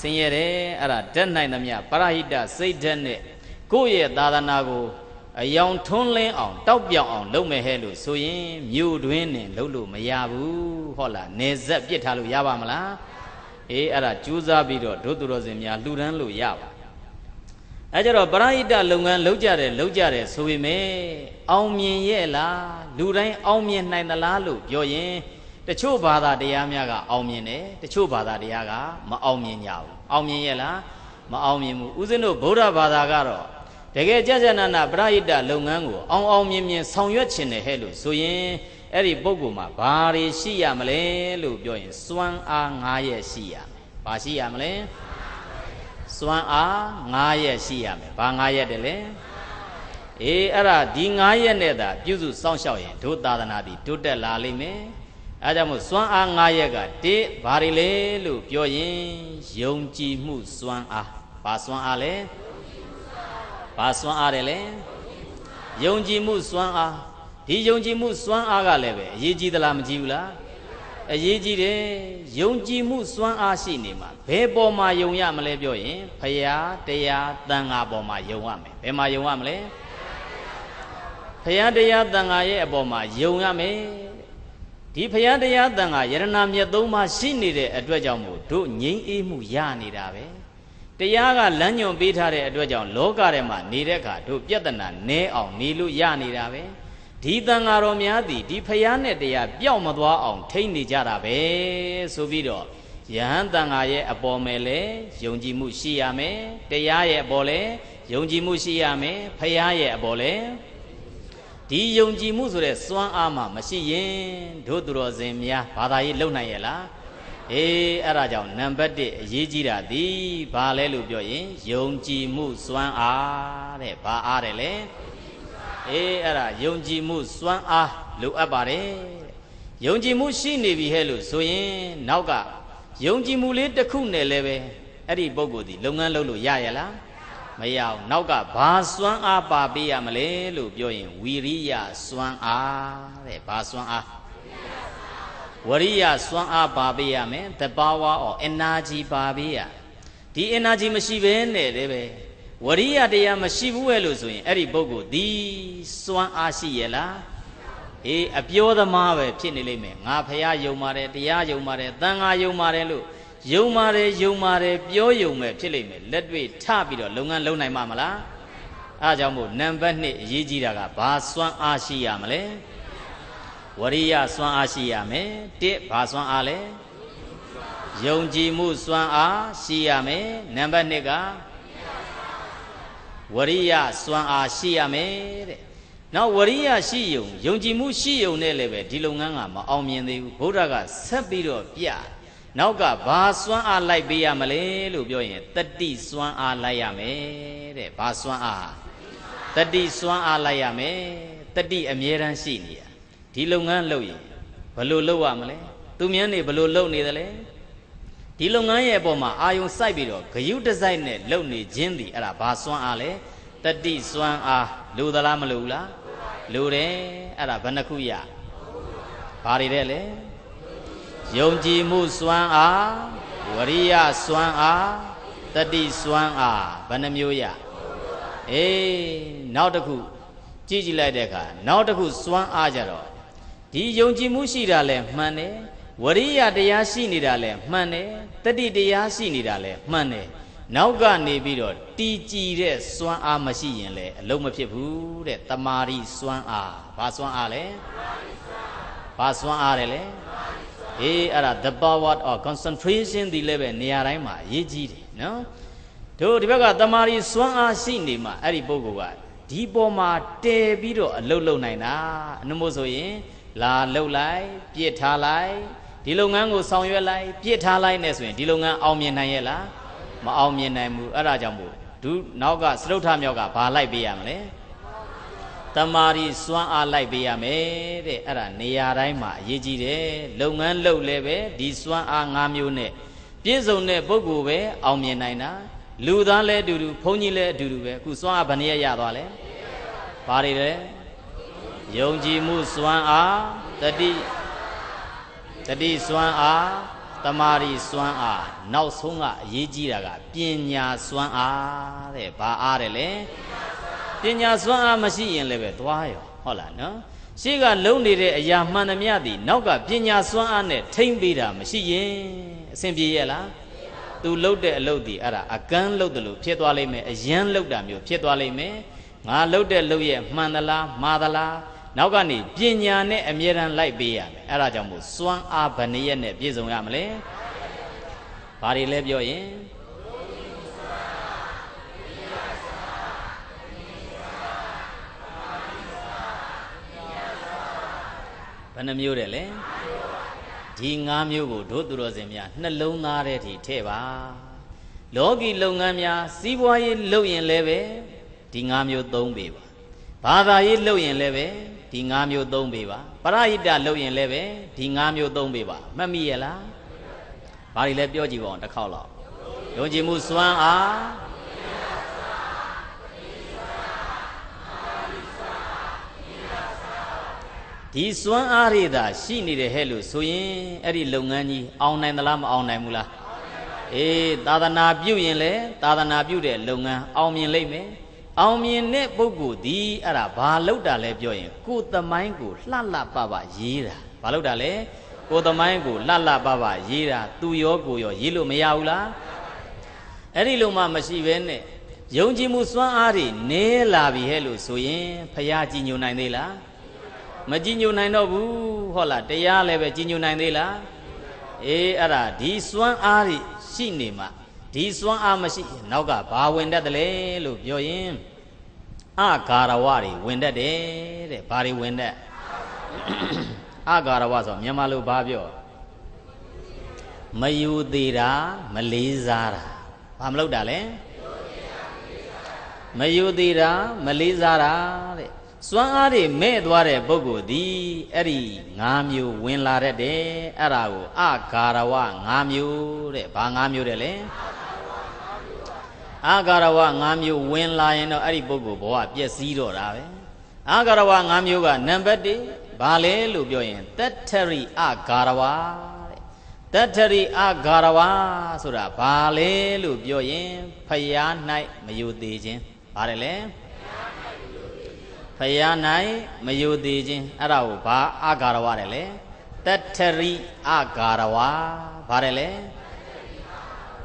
ဆင်းရဲတယ်အဲ့ဒါတက်နိုင်သမျှပရဟိတစိတ်ဓာတ်နဲ့ကိုယ့်ရဲ့သာသနာကိုအယောင်ထွန်းလင်းအောင်တောက်ပြောင်အောင်လုပ်မယ်ဟဲ့လို့ဆိုရင်မြို့တွင်းနဲ့လုပ်လို့မရဘူးဟောလားနေဆက်ပြစ်ထားလို့ရပါမလားအေးအဲ့ဒါကြိုးစားပြီးတော့ဒုသူတော်စင်များလှူဒန်းလို့ရပါအဲကြတော့ပရိဟိတလုပ်ငန်းလုပ်ကြတယ်လုပ်ကြတယ်ဆိုပေမဲ့အောင်မြင်ရဲ့လားလူတိုင်းအောင်မြင်နိုင်သလားလို့ပြောရင် တချို့ဘာသာတရားများကအောင်မြင်တယ်တချို့ဘာသာတရားကမအောင်မြင်ကြဘူးအောင်မြင်ရဲ့လားမအောင်မြင်ဘူးဦးဇင်းတို့ဗုဒ္ဓဘာသာကတော့တကယ်ကြကြနာနာပရိဟိတလုပ်ငန်းကိုအောင်အောင်မြင်မြင်ဆောင်ရွက်ခြင်းနဲ့ဟဲ့လို့ဆိုရင်အဲ့ဒီပုဂ္ဂိုလ်မှာဘာတွေရှိရမလဲလို့ပြောရင်စွမ်းအား၅ရက်ရှိရမယ်။ဘာရှိရမလဲ။စွမ်းအား၅ရက်ရှိရမယ်။ဘာ၅ရက်တည်းလဲ။အေးအဲ့ဒါဒီ၅ရက်နဲ့သာပြုစုစောင့်ရှောက်ရင်ဒုသာသနာတိတိုးတက်လာလိမ့်မယ်။ အဲကြောင့်မို့စွမ်းအား၅ရက်ကတိဘာတွေလဲလို့ပြောရင်ယုံကြည်မှုစွမ်းအားဘာစွမ်းအားလဲ။ဘာစွမ်းအားတယ်လဲ။ယုံကြည်မှုစွမ်းအားဒီယုံကြည်မှုစွမ်းအားကလည်းပဲအရေးကြီးသလားမကြီးဘူးလားအရေးကြီးတယ်ယုံကြည်မှုစွမ်းအားရှိနေမှာဘယ်ပေါ်မှာယုံရမလဲပြောရင်ဖရာတရားတန်ခါပေါ်မှာယုံရမယ်ဘယ်မှာယုံရမလဲဖရာတရားတန်ခါရဲ့အပေါ်မှာယုံရမယ် ဒီဖရာတရားတန်ခါယရဏမြတ်သုံးပါရှိနေတဲ့အတွက်ကြောင့်မို့တို့ငြိမ်းအေးမှုရနေတာပဲတရားကလမ်းညွန်ပေးထားတဲ့အတွက်ကြောင့်လောကထဲမှာနေတဲ့အခါတို့ပြဿနာနည်းအောင်နေလို့ရနေတာပဲဒီတန်ဃာတော်များသည်ဒီဖယားနဲ့တရားပျောက်မသွားအောင် ထိန်းနေကြတာပဲဆိုပြီးတော့ယဟန်တန်ဃာရဲ့အပေါ်မယ်လဲယုံကြည်မှုရှိရမယ်တရားရဲ့အပေါ်လဲယုံကြည်မှုရှိရမယ်ဖယားရဲ့အပေါ်လဲ ဒီယုံကြည်မှုဆိုတဲ့စွမ်းအားမှမရှိရင်တို့သူတော်စင်များဘာသာရေးလုံနိုင်ရဲ့လားအေးအဲ့ဒါကြောင့်နံပါတ်1အရေးကြီးတာဒီဘာလဲလို့ပြောရင်ယုံကြည်မှုစွမ်းအားတဲ့ဘာအားတယ်လဲအေးအဲ့ဒါယုံကြည်မှုစွမ်းအားလိုအပ်ပါတယ်ယုံကြည်မှုရှိနေပြီဟဲ့လို့ဆိုရင်နောက်ကယုံကြည်မှုလေးတစ်ခုနဲ့လည်းပဲအဲ့ဒီပုဂ္ဂိုလ်ဒီလုပ်ငန်းလုပ်လို့ရရလား မရအောင်နောက်ကဘာစွမ်းအားပါပေးရမလဲလို့ပြောရင်ဝီရိယစွမ်းအားတဲ့ဘာစွမ်းအားဝရိယစွမ်းအားပါပေးရမယ် the power of energy ပါပေးရဒီ energy မရှိဘဲနဲ့တည်းပဲဝရိယတရားမရှိဘူးပဲလို့ဆိုရင်အဲ့ဒီပုဂ္ဂိုလ်ဒီစွမ်းအားရှိရဲ့လားအေးအပြောသမားပဲဖြစ်နေလိမ့်မယ်ငါဖះယုံပါတယ်တရားယုံပါတယ်သံဃာယုံပါတယ်လို့ ယုံပါတယ်ယုံပါတယ်ပြောယုံပဲဖြစ်လိမ့်မယ်လက်တွေ့ထပြီးတော့လုပ်ငန်းလုပ်နိုင်မှာမလားအဲကြောင့်မို့နံပါတ်1အရေးကြီးတာကဘာစွမ်းအားရှိရမလဲဝရိယစွမ်းအားရှိရမယ်တစ်ဘာစွမ်းအားလဲယုံကြည်မှုစွမ်းအားရှိရမယ်နံပါတ်2ကဝရိယစွမ်းအားရှိရမယ်တဲ့နောက်ဝရိယရှိယုံယုံကြည်မှုရှိယုံနဲ့လည်းပဲဒီလုပ်ငန်းကမအောင်မြင်သေးဘူးဗုဒ္ဓကဆက်ပြီးတော့ပြ နောက်ကဘာစွမ်းအားလိုက်ပေးရမလဲလို့ပြောရင်တတိစွမ်းအားလိုက်ရမယ်တဲ့ဘာစွမ်းအားတတိစွမ်းအားလိုက်ရမယ်တတိအမြဲတမ်းရှိနေရဒီလုပ်ငန်းလုပ်ရင်ဘယ်လိုလုပ်ရမလဲသူမြန်းနေဘယ်လိုလုပ်နေသလဲဒီလုပ်ငန်းရဲ့အပေါ်မှာအာယုံစိုက်ပြီးတော့ဂယုတစိုက်နဲ့လုပ်နေခြင်းသည်အဲ့ဒါဘာစွမ်းအားလဲတတိစွမ်းအားလူသလားမလူလားလူတယ်အဲ့ဒါဘယ်နှခုရဘာတွေတဲ့လဲ ယုံကြည်မှုစွမ်းအားဝရိယစွမ်းအားတတိစွမ်းအားဘယ်နှမျိုးရအေးနောက်တစ်ခုကြည့်ကြည့်လိုက်တဲ့အခါနောက်တစ်ခုစွမ်းအားကြတော့ဒီယုံကြည်မှုရှိတာလဲမှန်တယ်ဝရိယတရားရှိနေတာလဲမှန်တယ်တတိတရားရှိနေတာလဲမှန်တယ်နောက်ကနေပြီးတော့တီကြည်တဲ့စွမ်းအားမရှိရင်လည်းအလုံးမဖြစ်ဘူးတဲ့တမာရီစွမ်းအားဘာစွမ်းအားလဲဘာစွမ်းအားတယ်လဲ အေးအဲ့ဒါ the power of concentration ဒီလည်းပဲနေရာတိုင်းမှာအရေးကြီးတယ်နော်တို့ဒီဘက်ကတမာရီစွမ်းအားရှိနေမှအဲ့ဒီပုဂ္ဂိုလ်ကဒီပေါ်မှာတည်ပြီးတော့အလုတ်လုံနိုင်တာအနမို့ဆိုရင်လာလှုပ်လိုက်ပြစ်ထားလိုက်ဒီလုပ်ငန်းကိုဆောင်ရွက်လိုက်ပြစ်ထားလိုက်နဲ့ဆိုရင်ဒီလုပ်ငန်းအောင်မြင်နိုင်ရဲ့လားမအောင်မြင်နိုင်ဘူးအဲ့ဒါကြောင့်မို့ဒုနောက်ကစရုပ်ထမြောက်ကဘာလိုက်ပေးရမလဲ တမာရီစွမ်းအားလိုက်ပေးရမယ်တဲ့အဲ့ဒါနေရာတိုင်းမှာအရေးကြီးတယ်လုပ်ငန်းလုပ်လဲပဲဒီစွမ်းအား၅မျိုးနဲ့ပြည့်စုံတဲ့ပုဂ္ဂိုလ်ပဲအောင်မြင်နိုင်တာလူသားလည်းအတူတူဘုန်းကြီးလည်းအတူတူပဲအခုစွမ်းအားဘယ်နည်းရသွားလဲဘာတွေလဲယုံကြည်မှုစွမ်းအားတတိတတိစွမ်းအားတမာရီစွမ်းအားနောက်ဆုံးကအရေးကြီးတာကပညာစွမ်းအားတဲ့ဘာအားတယ်လဲပညာ စွမ်းအားမရှိရင်လည်းပဲသွားရောဟုတ်လားနော်ရှေ့ကလုံနေတဲ့အရာမှန်သမျှသည်နောက်ကပညာစွမ်းအားနဲ့ထိမ့်ပေးတာမရှိရင်အဆင်ပြေရဲ့လားသူလှုပ်တဲ့အလုပ်ဒီအဲ့ဒါအကန်းလှုပ်တယ်လို့ဖြစ်သွားလိမ့်မယ်အယမ်းလှုပ်တာမျိုးဖြစ်သွားလိမ့်မယ်ငါလှုပ်တဲ့လှုပ်ရဲ့မှန်သလားမှားသလားနောက်ကနေပညာနဲ့အမြဲတမ်းလိုက်ပေးရမယ်အဲ့ဒါကြောင့်မို့စွမ်းအားဗနည်းရဲ့နဲ့ပြည့်စုံရမလဲဘာတွေလဲပြောရင် ယ်နှမျိုးတဲ့လဲဒီ၅မျိုးကိုတို့သူတော်စင်များနှလုံးသားထဲထိထည့်ပါလောကီလုပ်ငန်းများစီးပွားရေးလုပ်ရင်လည်းပဲဒီ၅မျိုးသုံးပေးပါဘာသာရေးလုပ်ရင်လည်းပဲဒီ၅မျိုးသုံးပေးပါပရဟိတလုပ်ရင်လည်းပဲဒီ၅မျိုးသုံးပေးပါမှတ်မိရဲ့လားဘာတွေလဲပြောကြည့်ပါဦးတစ်ခေါက်လောက်ယုံကြည်မှုစွမ်းအား ဒီစွမ်းအားတွေသာရှိနေတယ်ဟဲ့လို့ဆိုရင်အဲ့ဒီလုပ်ငန်းကြီးအောင်နိုင်သလားမအောင်နိုင်ဘူးလားအေးသာသနာပြုရင်လေသာသနာပြုတဲ့လုပ်ငန်းအောင်မြင်လိမ့်မယ်အောင်မြင်တဲ့ပုဂ္ဂိုလ်ဒီအဲ့ဒါဘာလောက်တာလဲပြောရင်ကိုယ်သမိုင်းကိုလှလှပပရေးတာဘာလောက်တာလဲကိုယ်သမိုင်းကိုလှလှပပရေးတာသူရောကိုရောရေးလို့မရဘူးလားအဲ့ဒီလိုမှမရှိဘဲနဲ့ယုံကြည်မှုစွမ်းအားတွေနည်းလာပြီဟဲ့လို့ဆိုရင်ဖရာကြည်ညိုနိုင်သေးလား မကြည်ညိုနိုင်တော့ဘူးဟုတ်လားတရားလည်းပဲကြည်ညိုနိုင်သေးလားအေးအဲ့ဒါဒီစွမ်းအားတွေရှိနေမှဒီစွမ်းအားမရှိရင်နောက်ကဘာဝင်တတ်တယ်လဲလို့ပြောရင်အဂါရဝတွေဝင်တတ်တယ်တဲ့ဘာတွေဝင်တတ်အဂါရဝဆိုမြန်မာလိုဘာပြောမယူသေးတာမလေးစားတာဘာမလုပ်တာလဲမယူသေးတာမလေးစားတာတဲ့ စွမ်းအားတွေမဲ့သွားတဲ့ပုဂ္ဂိုလ်ဒီအဲ့ဒီ၅မျိုးဝင်လာတတ်တယ်အဲ့ဒါကိုအဂါရဝ၅မျိုးတဲ့ဘာ၅မျိုးတဲ့လဲအာဂါရဝ၅မျိုးဝင်လာရင်တော့အဲ့ဒီပုဂ္ဂိုလ်ဘဝပျက်စီးတော့တာပဲအာဂါရဝ၅မျိုးကနံပါတ်1ဘာလဲလို့ပြောရင်တတ္ထရိအာဂါရဝတဲ့တတ္ထရိအာဂါရဝဆိုတာဘာလဲလို့ပြောရင်ဖယား၌မယုသေးခြင်းပါတယ်လေ ဖယား၌မယုသေးခြင်းအဲ့ဒါကိုဘာအာဂါရဝတယ်လေတတ္ထရိအာဂါရဝပါတယ်လေ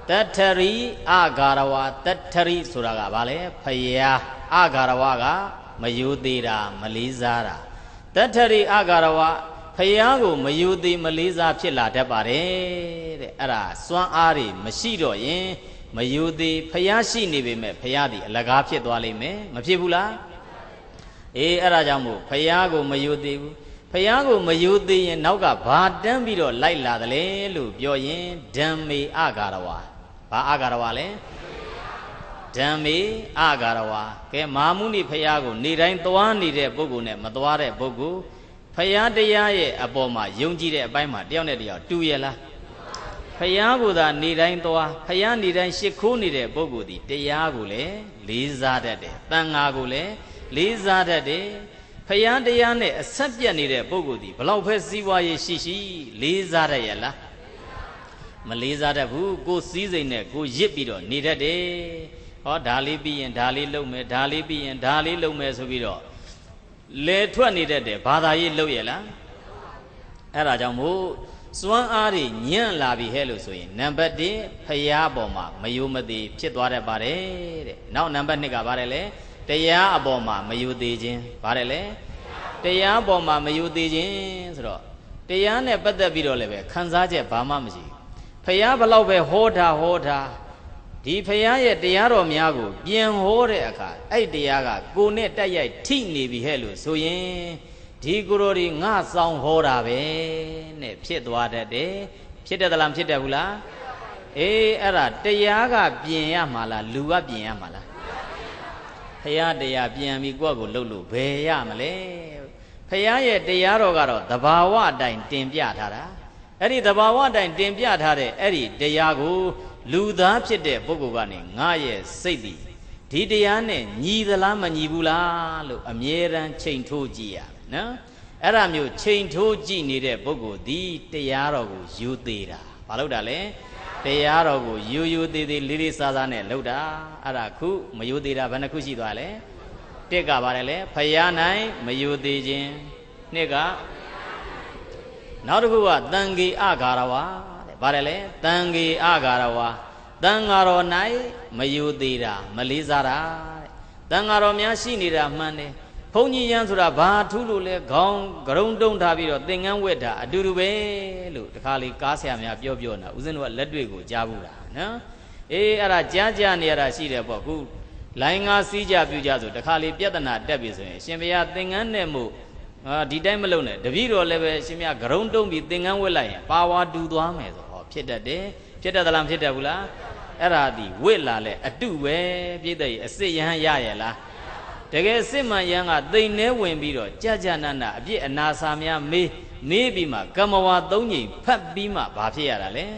တထရိအဂါရဝတထရိဆိုတာကဘာလဲဖယားအဂါရဝကမယိုသေးတာမလေးစားတာတထရိအဂါရဝဖယားကိုမယိုသေးမလေးစားဖြစ်လာတတ်ပါတယ်တဲ့အဲ့ဒါစွမ်းအားတွေမရှိတော့ရင်မယိုသေးဖယားရှိနေပေမဲ့ဖယားဒီအလကားဖြစ်သွားလိမ့်မယ်မဖြစ်ဘူးလား အေးအဲ့ဒါကြောင့်မို့ဖယားကိုမယိုသေးဘူးဖះကိုမယိုသေးရင်နောက်ကဘာတန်းပြီးတော့လိုက်လာတယ်လေလို့ပြောရင်ဓမ္မေအဂါရဝါဘာအာဂါရဝလဲဓမ္မေအာဂါရဝကဲမာမှုနိဖယားကိုနေတိုင်းသွားနေတဲ့ပုဂ္ဂိုလ်နဲ့မသွားတဲ့ပုဂ္ဂိုလ်ဖယားတရားရဲ့အပေါ်မှာယုံကြည်တဲ့အပိုင်းမှာတယောက်နဲ့တယောက်တူရဲ့လားဖယားကိုသာနေတိုင်းသွားဖယားနေတိုင်းရှ िख ိုးနေတဲ့ပုဂ္ဂိုလ်ဒီတရားကိုလည်းလေးစားတတ်တယ်တန်ဃာကိုလည်း လေးစားတတ်တယ်ဖယားတရားနဲ့အဆက်ပြတ်နေတဲ့ပုဂ္ဂိုလ်ဒီဘလောက်ပဲစည်းဝါးရေးရှိရှိလေးစားတတ်ရဲ့လားမလေးစားတတ်ဘူးကိုစည်းစိမ်နဲ့ကိုရစ်ပြီးတော့နေတတ်တယ်ဟောဒါလေးပြီးရင်ဒါလေးလုပ်မယ်ဒါလေးပြီးရင်ဒါလေးလုပ်မယ်ဆိုပြီးတော့လဲထွက်နေတတ်တယ်ဘာသာရေးလုပ်ရလားအဲ့ဒါကြောင့်မို့စွမ်းအားတွေညံ့လာပြီဟဲ့လို့ဆိုရင်နံပါတ်1ဖရာပေါ်မှာမယိုမသေးဖြစ်သွားတတ်ပါတယ်တဲ့နောက်နံပါတ်2ကဘာလဲလဲ တရားအပေါ်မှာမယိုသေးခြင်းဘာလဲလဲတရားပေါ်မှာမယိုသေးခြင်းဆိုတော့တရားနဲ့ပတ်သက်ပြီးတော့လည်းပဲခံစားချက်ဘာမှမရှိဘူးဖះဘလောက်ပဲဟောတာဟောတာဒီဖះရဲ့တရားတော်များကို ပြန်ဟောတဲ့အခါအဲ့တရားကကိုနဲ့တက်ရိုက်ထိနေပြီဟဲ့လို့ဆိုရင်ဒီကိုရိုဒီငါဆောင်ဟောတာပဲနဲ့ဖြစ်သွားတတ်တယ်ဖြစ်တယ်သလားဖြစ်တယ်ဘူးလားအေးအဲ့ဒါတရားကပြင်ရမှာလားလူကပြင်ရမှာလား ဖះတရားပြန်ပြီးကိုယ့်ကိုလှုပ်လို့ဘယ်ရမလဲဖះရဲ့တရားတော်ကတော့သဘာဝအတိုင်းတင်ပြထားတာအဲ့ဒီသဘာဝတိုင်တင်ပြထားတဲ့အဲ့ဒီတရားကို လူသားဖြစ်တဲ့ပုဂ္ဂိုလ်ကနေငါရဲ့စိတ်ဒီဒီတရားနဲ့ညီသလားမညီဘူးလားလို့အမြဲတမ်းချိန်ထိုးကြည့်ရနော်အဲ့ဒါမျိုးချိန်ထိုးကြည့်နေတဲ့ပုဂ္ဂိုလ်ဒီတရားတော်ကိုယူသေးတာဘာလို့တာလဲ တရားတော်ကိုယူယူသေးသေးလေးလေးစားစားနဲ့လှုပ်တာအဲ့ဒါခုမယူသေးတာဘယ်နှခုရှိသွားလဲတစ်ကပါတယ်လေဖယားနိုင်မယူသေးခြင်းနှစ်ကနောက်တစ်ခုကတန်ကေအဂါရဝါတဲ့ပါတယ်လေတန်ကေအဂါရဝါတန်ဃာတော်၌မယူသေးတာမလေးစားတာတဲ့တန်ဃာတော်များရှိနေတာမှန်တယ် ဘုန်းကြီးရန်ဆိုတာဘာထူးလို့လဲခေါင်းကရုံတုံးထားပြီးတော့သင်္ကန်းဝက်တာအတူတူပဲလို့တခါလေကားဆရာများပြောပြောနေတာဦးဇင်းတို့ကလက်တွေ့ကိုကြားဘူးတာနော်အေးအဲ့ဒါကြားကြားနေရတာရှိတယ်ပေါ့ခုလိုင်းငါစီးကြပြူကြဆိုတခါလေပြဿနာတက်ပြီဆိုရင်ရှင်ဘုရားသင်္ကန်းနဲ့မို့အာဒီတိုင်းမလုပ်နဲ့တပည့်တော်လည်းပဲရှင်မြတ်ဂရုံတုံးပြီးသင်္ကန်းဝက်လိုက်ရင်ပါဝါတူသွားမယ်ဆိုဟောဖြစ်တတ်တယ်ဖြစ်တတ်သလားမဖြစ်တတ်ဘူးလားအဲ့ဒါဒီဝစ်လာလဲအတုပဲပြည့်တဲ့အစ်စ်ယဟန်ရရဲ့လား တကယ်စစ်မှန်ရန်ကတိမ်နှဲဝင်ပြီးတော့ကြာကြာနာနာအပြစ်အနာစာများမေးမေးပြီးမှကမ္မဝါသုံးချိန်ဖတ်ပြီးမှဘာဖြစ်ရတာလဲယ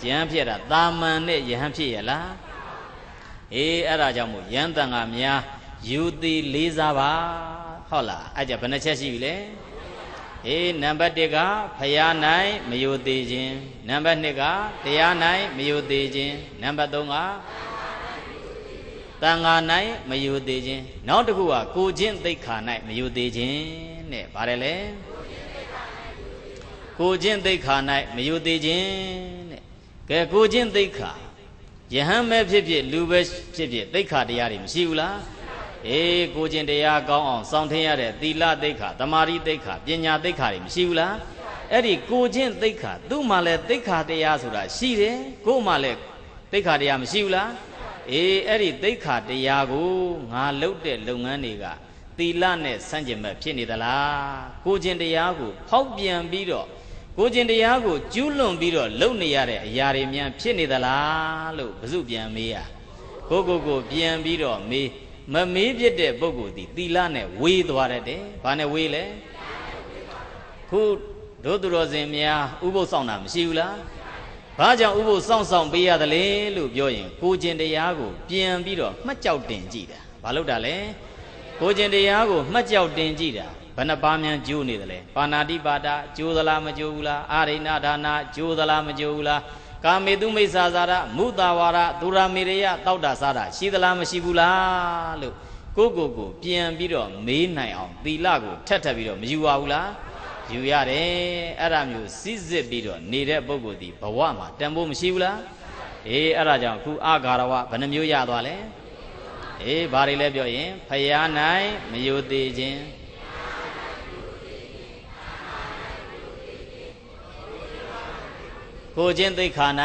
ဟန်ဖြစ်တာတာမန်နဲ့ယဟန်ဖြစ်ရလားအေးအဲ့ဒါကြောင့်မို့ယဟန်တန်ကများယူသည်လေးစားပါဟုတ်လားအဲ့ကြဘယ်နှချက်ရှိပြီလဲအေးနံပါတ်1ကဖယားနိုင်မယိုသေးခြင်းနံပါတ်2ကတရားနိုင်မယိုသေးခြင်းနံပါတ်3က တန်ဃာ၌မယိုသေးခြင်းနောက်တစ်ခုကကိုချင်းသိက္ခာ၌မယိုသေးခြင်းတဲ့ဗါတယ်လေကိုချင်းသိက္ခာ၌မယိုသေးခြင်းတဲ့ကဲကိုချင်းသိက္ခာယဟန်ပဲဖြစ်ဖြစ်လူပဲဖြစ်ဖြစ်သိက္ခာတရားတွေမရှိဘူးလားအေးကိုချင်းတရားကောင်းအောင်စောင့်ထင်းရတဲ့သီလသိက္ခာတမာရီသိက္ခာပညာသိက္ခာတွေမရှိဘူးလားအဲ့ဒီကိုချင်းသိက္ခာသူ့မှာလည်းသိက္ခာတရားဆိုတာရှိတယ်ကို့မှာလည်းသိက္ခာတရားမရှိဘူးလား အေးအဲ့ဒီသိက္ခာတရားကိုငါလုပ်တဲ့လုပ်ငန်းတွေကသီလနဲ့ဆန့်ကျင်ဘက်ဖြစ်နေသလားကိုချင်းတရားကိုဖောက်ပြန်ပြီးတော့ကိုချင်းတရားကိုကျူးလွန်ပြီးတော့လုပ်နေရတဲ့အရာတွေများဖြစ်နေသလားလို့ဘု து ပြန်မေးရကိုကိုကိုပြန်ပြီးတော့မေးမမေးဖြစ်တဲ့ပုဂ္ဂိုလ်ဒီသီလနဲ့ဝေးသွားတတ်တယ်ဘာနဲ့ဝေးလဲခုတို့သူတော်စင်များဥပုသ်ဆောင်တာမရှိဘူးလား ဘာကြောင့်ဥပုသ်စောင့်ဆောင်ပေးရသလဲလို့ပြောရင်ကိုကျင်တရားကိုပြန်ပြီးတော့မှတ်ကြောက်တင်ကြည့်တာဘာလို့တာလဲကိုကျင်တရားကိုမှတ်ကြောက်တင်ကြည့်တာဘယ်နှပါးများကျိုးနေသလဲပါဏာတိပါဒကျိုးသလားမကျိုးဘူးလားအာရိဏဒါနာကျိုးသလားမကျိုးဘူးလားကာမေတုမိစ္ဆာဇာရမုတာဝါရသူရာမေရယတောက်တာစားတာရှိသလားမရှိဘူးလားလို့ကိုကိုကိုပြန်ပြီးတော့မေးနိုင်အောင်သီလကိုထက်ထက်ပြီးတော့မယူပါဘူးလား ယူရတယ်အဲ့ဒါမျိုးစိစစ်ပြီးတော့နေတဲ့ပုဂ္ဂိုလ်ဒီဘဝမှာတန်ဖိုးမရှိဘူးလားအေးအဲ့ဒါကြောင့်အခုအာဂါရဝဘယ်နှမျိုးရသွားလဲအေးဘာတွေလဲပြောရင်ဖယားနိုင်မယိုသေးခြင်းကိုချင်းသိခါ၌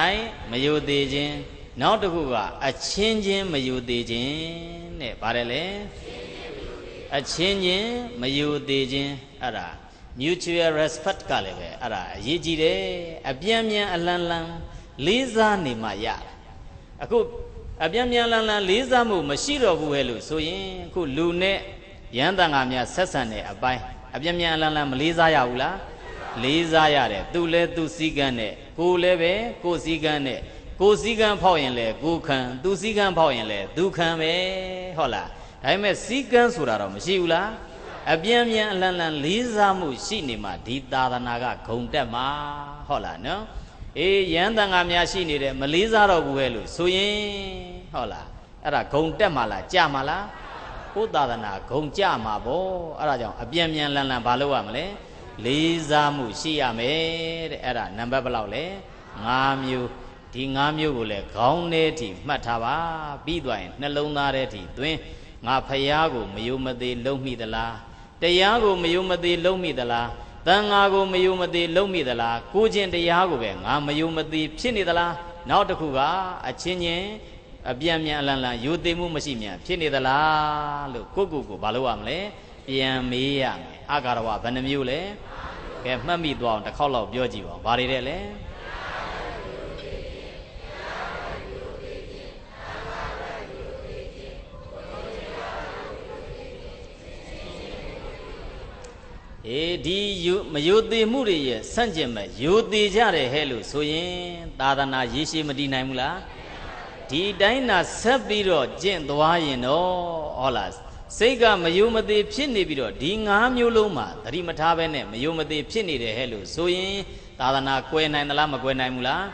မယိုသေးခြင်းနောက်တစ်ခုကအချင်းချင်းမယိုသေးခြင်းတဲ့ဗါတယ်လေအချင်းချင်းမယိုသေးခြင်းအဲ့ဒါ mutual respect ကလည်းပဲအဲ့ဒါအရေးကြီးတယ်အပြန်မြန်အလန်းလန်းလေးစားနေမှရအခုအပြန်မြန်လန်းလန်းလေးစားမှုမရှိတော့ဘူးဟဲ့လို့ဆိုရင်အခုလူနဲ့ရန်တန်ဃာများဆက်ဆံတဲ့အပိုင်းအပြန်မြန်အလန်းလန်းမလေးစားရဘူးလားလေးစားရတယ်သူလဲသူစည်းကမ်းနဲ့ကိုလည်းပဲကိုစည်းကမ်းနဲ့ကိုစည်းကမ်းဖောက်ရင်လဲကိုခံသူစည်းကမ်းဖောက်ရင်လဲသူခံပဲဟုတ်လားဒါပေမဲ့စည်းကမ်းဆိုတာတော့မရှိဘူးလား အပြင်းပြန်အလန့်လန့်လေးစားမှုရှိနေမှဒီသာသနာကဂုံတက်မှာဟုတ်လားနော်အေးရန်တန်ဃာများရှိနေတယ်မလေးစားတော့ဘူးပဲလို့ဆိုရင်ဟုတ်လားအဲ့ဒါဂုံတက်မှာလားကြမှာလားကိုသာသနာဂုံကြမှာပေါ့အဲ့ဒါကြောင့်အပြင်းပြန်လန့်လန့်ဘာလုပ်ရမလဲလေးစားမှုရှိရမယ်တဲ့အဲ့ဒါနံပါတ်ဘယ်လောက်လဲ5မျိုးဒီ5မျိုးကိုလည်းခေါင်းထဲထိမှတ်ထားပါပြီးသွားရင်နှလုံးသားထဲထိသွင်းငါဖယားကိုမယုံမသေးလုံးမိသလား တရားကိုမယုံမသေးလုံးမိသလားတန်ဃာကိုမယုံမသေးလုံးမိသလားကိုချင်းတရားကိုပဲငါမယုံမသေးဖြစ်နေသလားနောက်တစ်ခုကအချင်းချင်းအပြန်မြန်အလန့်လန့်ယူသိမှုမရှိမြန်ဖြစ်နေသလားလို့ကိုကိုကိုဘာလို့ရမလဲပြန်မေးရမယ်အဂါရဝဘယ်နှမျိုးလဲကဲမှတ်မိသွားအောင်တစ်ခေါက်လောက်ပြောကြည့်ပါဦးဘာတွေတဲ့လဲ အေးဒီယုမယုသေးမှုတွေရဲ့ဆန့်ကျင်မဲ့ယုသေးကြတယ်ဟဲ့လို့ဆိုရင်သာသနာရေရှည်မတည်နိုင်ဘူးလားဒီတိုင်းသာဆက်ပြီးတော့ကျင့်သွားရင်တော့ဟောလားစိတ်ကမယုံမသေးဖြစ်နေပြီးတော့ဒီ၅မျိုးလုံးမှာသတိမထားဘဲနဲ့မယုံမသေးဖြစ်နေတယ်ဟဲ့လို့ဆိုရင်သာသနာကွယ်နိုင်သလားမကွယ်နိုင်ဘူးလား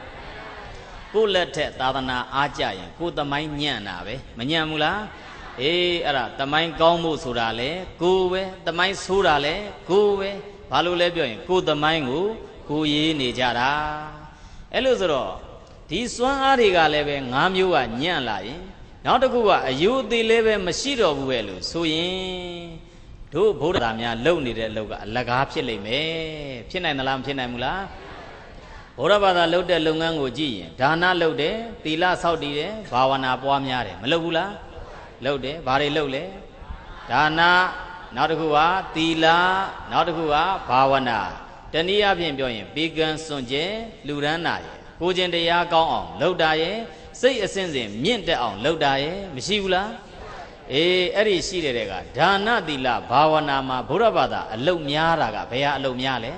ကိုလက်ထက်သာသနာအားကြရင်ကိုသမိုင်းညံ့တာပဲမညံ့ဘူးလား အေးအဲ့ဒါသမိုင်းကောင်းဖို့ဆိုတာလေကိုပဲသမိုင်းဆိုးတာလေကိုပဲဘာလို့လဲပြောရင်ကိုသမိုင်းကိုကိုရေးနေကြတာအဲ့လိုဆိုတော့ဒီစွမ်းအားတွေကလည်းပဲ၅မျိုးကညံ့လာရင်နောက်တစ်ခုကအယုအသေးလည်းပဲမရှိတော့ဘူးပဲလို့ဆိုရင်တို့ဗုဒ္ဓဘာသာများလုံနေတဲ့အလုပ်ကအလကားဖြစ်လိမ့်မယ်ဖြစ်နိုင်သလားမဖြစ်နိုင်ဘူးလားဗုဒ္ဓဘာသာလုပ်တဲ့လုပ်ငန်းကိုကြည့်ရင်ဒါနလုပ်တယ်သီလဆောက်တည်တယ်ဘာဝနာပွားများတယ်မလုပ်ဘူးလား လုပ်တယ်ဘာတွေလုပ်လဲဒါနနောက်တစ်ခုကသီလနောက်တစ်ခုကဘာဝနာတနည်းအားဖြင့်ပြောရင်ပေကံစွန့်ကြဲလူရန်နာရဲ့ကိုကျင်တရားကောင်းအောင်လုပ်တာရဲ့စိတ်အစဉ်စဉ်မြင့်တက်အောင်လုပ်တာရဲ့မရှိဘူးလားအေးအဲ့ဒီရှိတဲ့ကဒါနသီလဘာဝနာမှာဘုရားဘာသာအလုတ်များတာကဘယ်ဟာအလုတ်များလဲ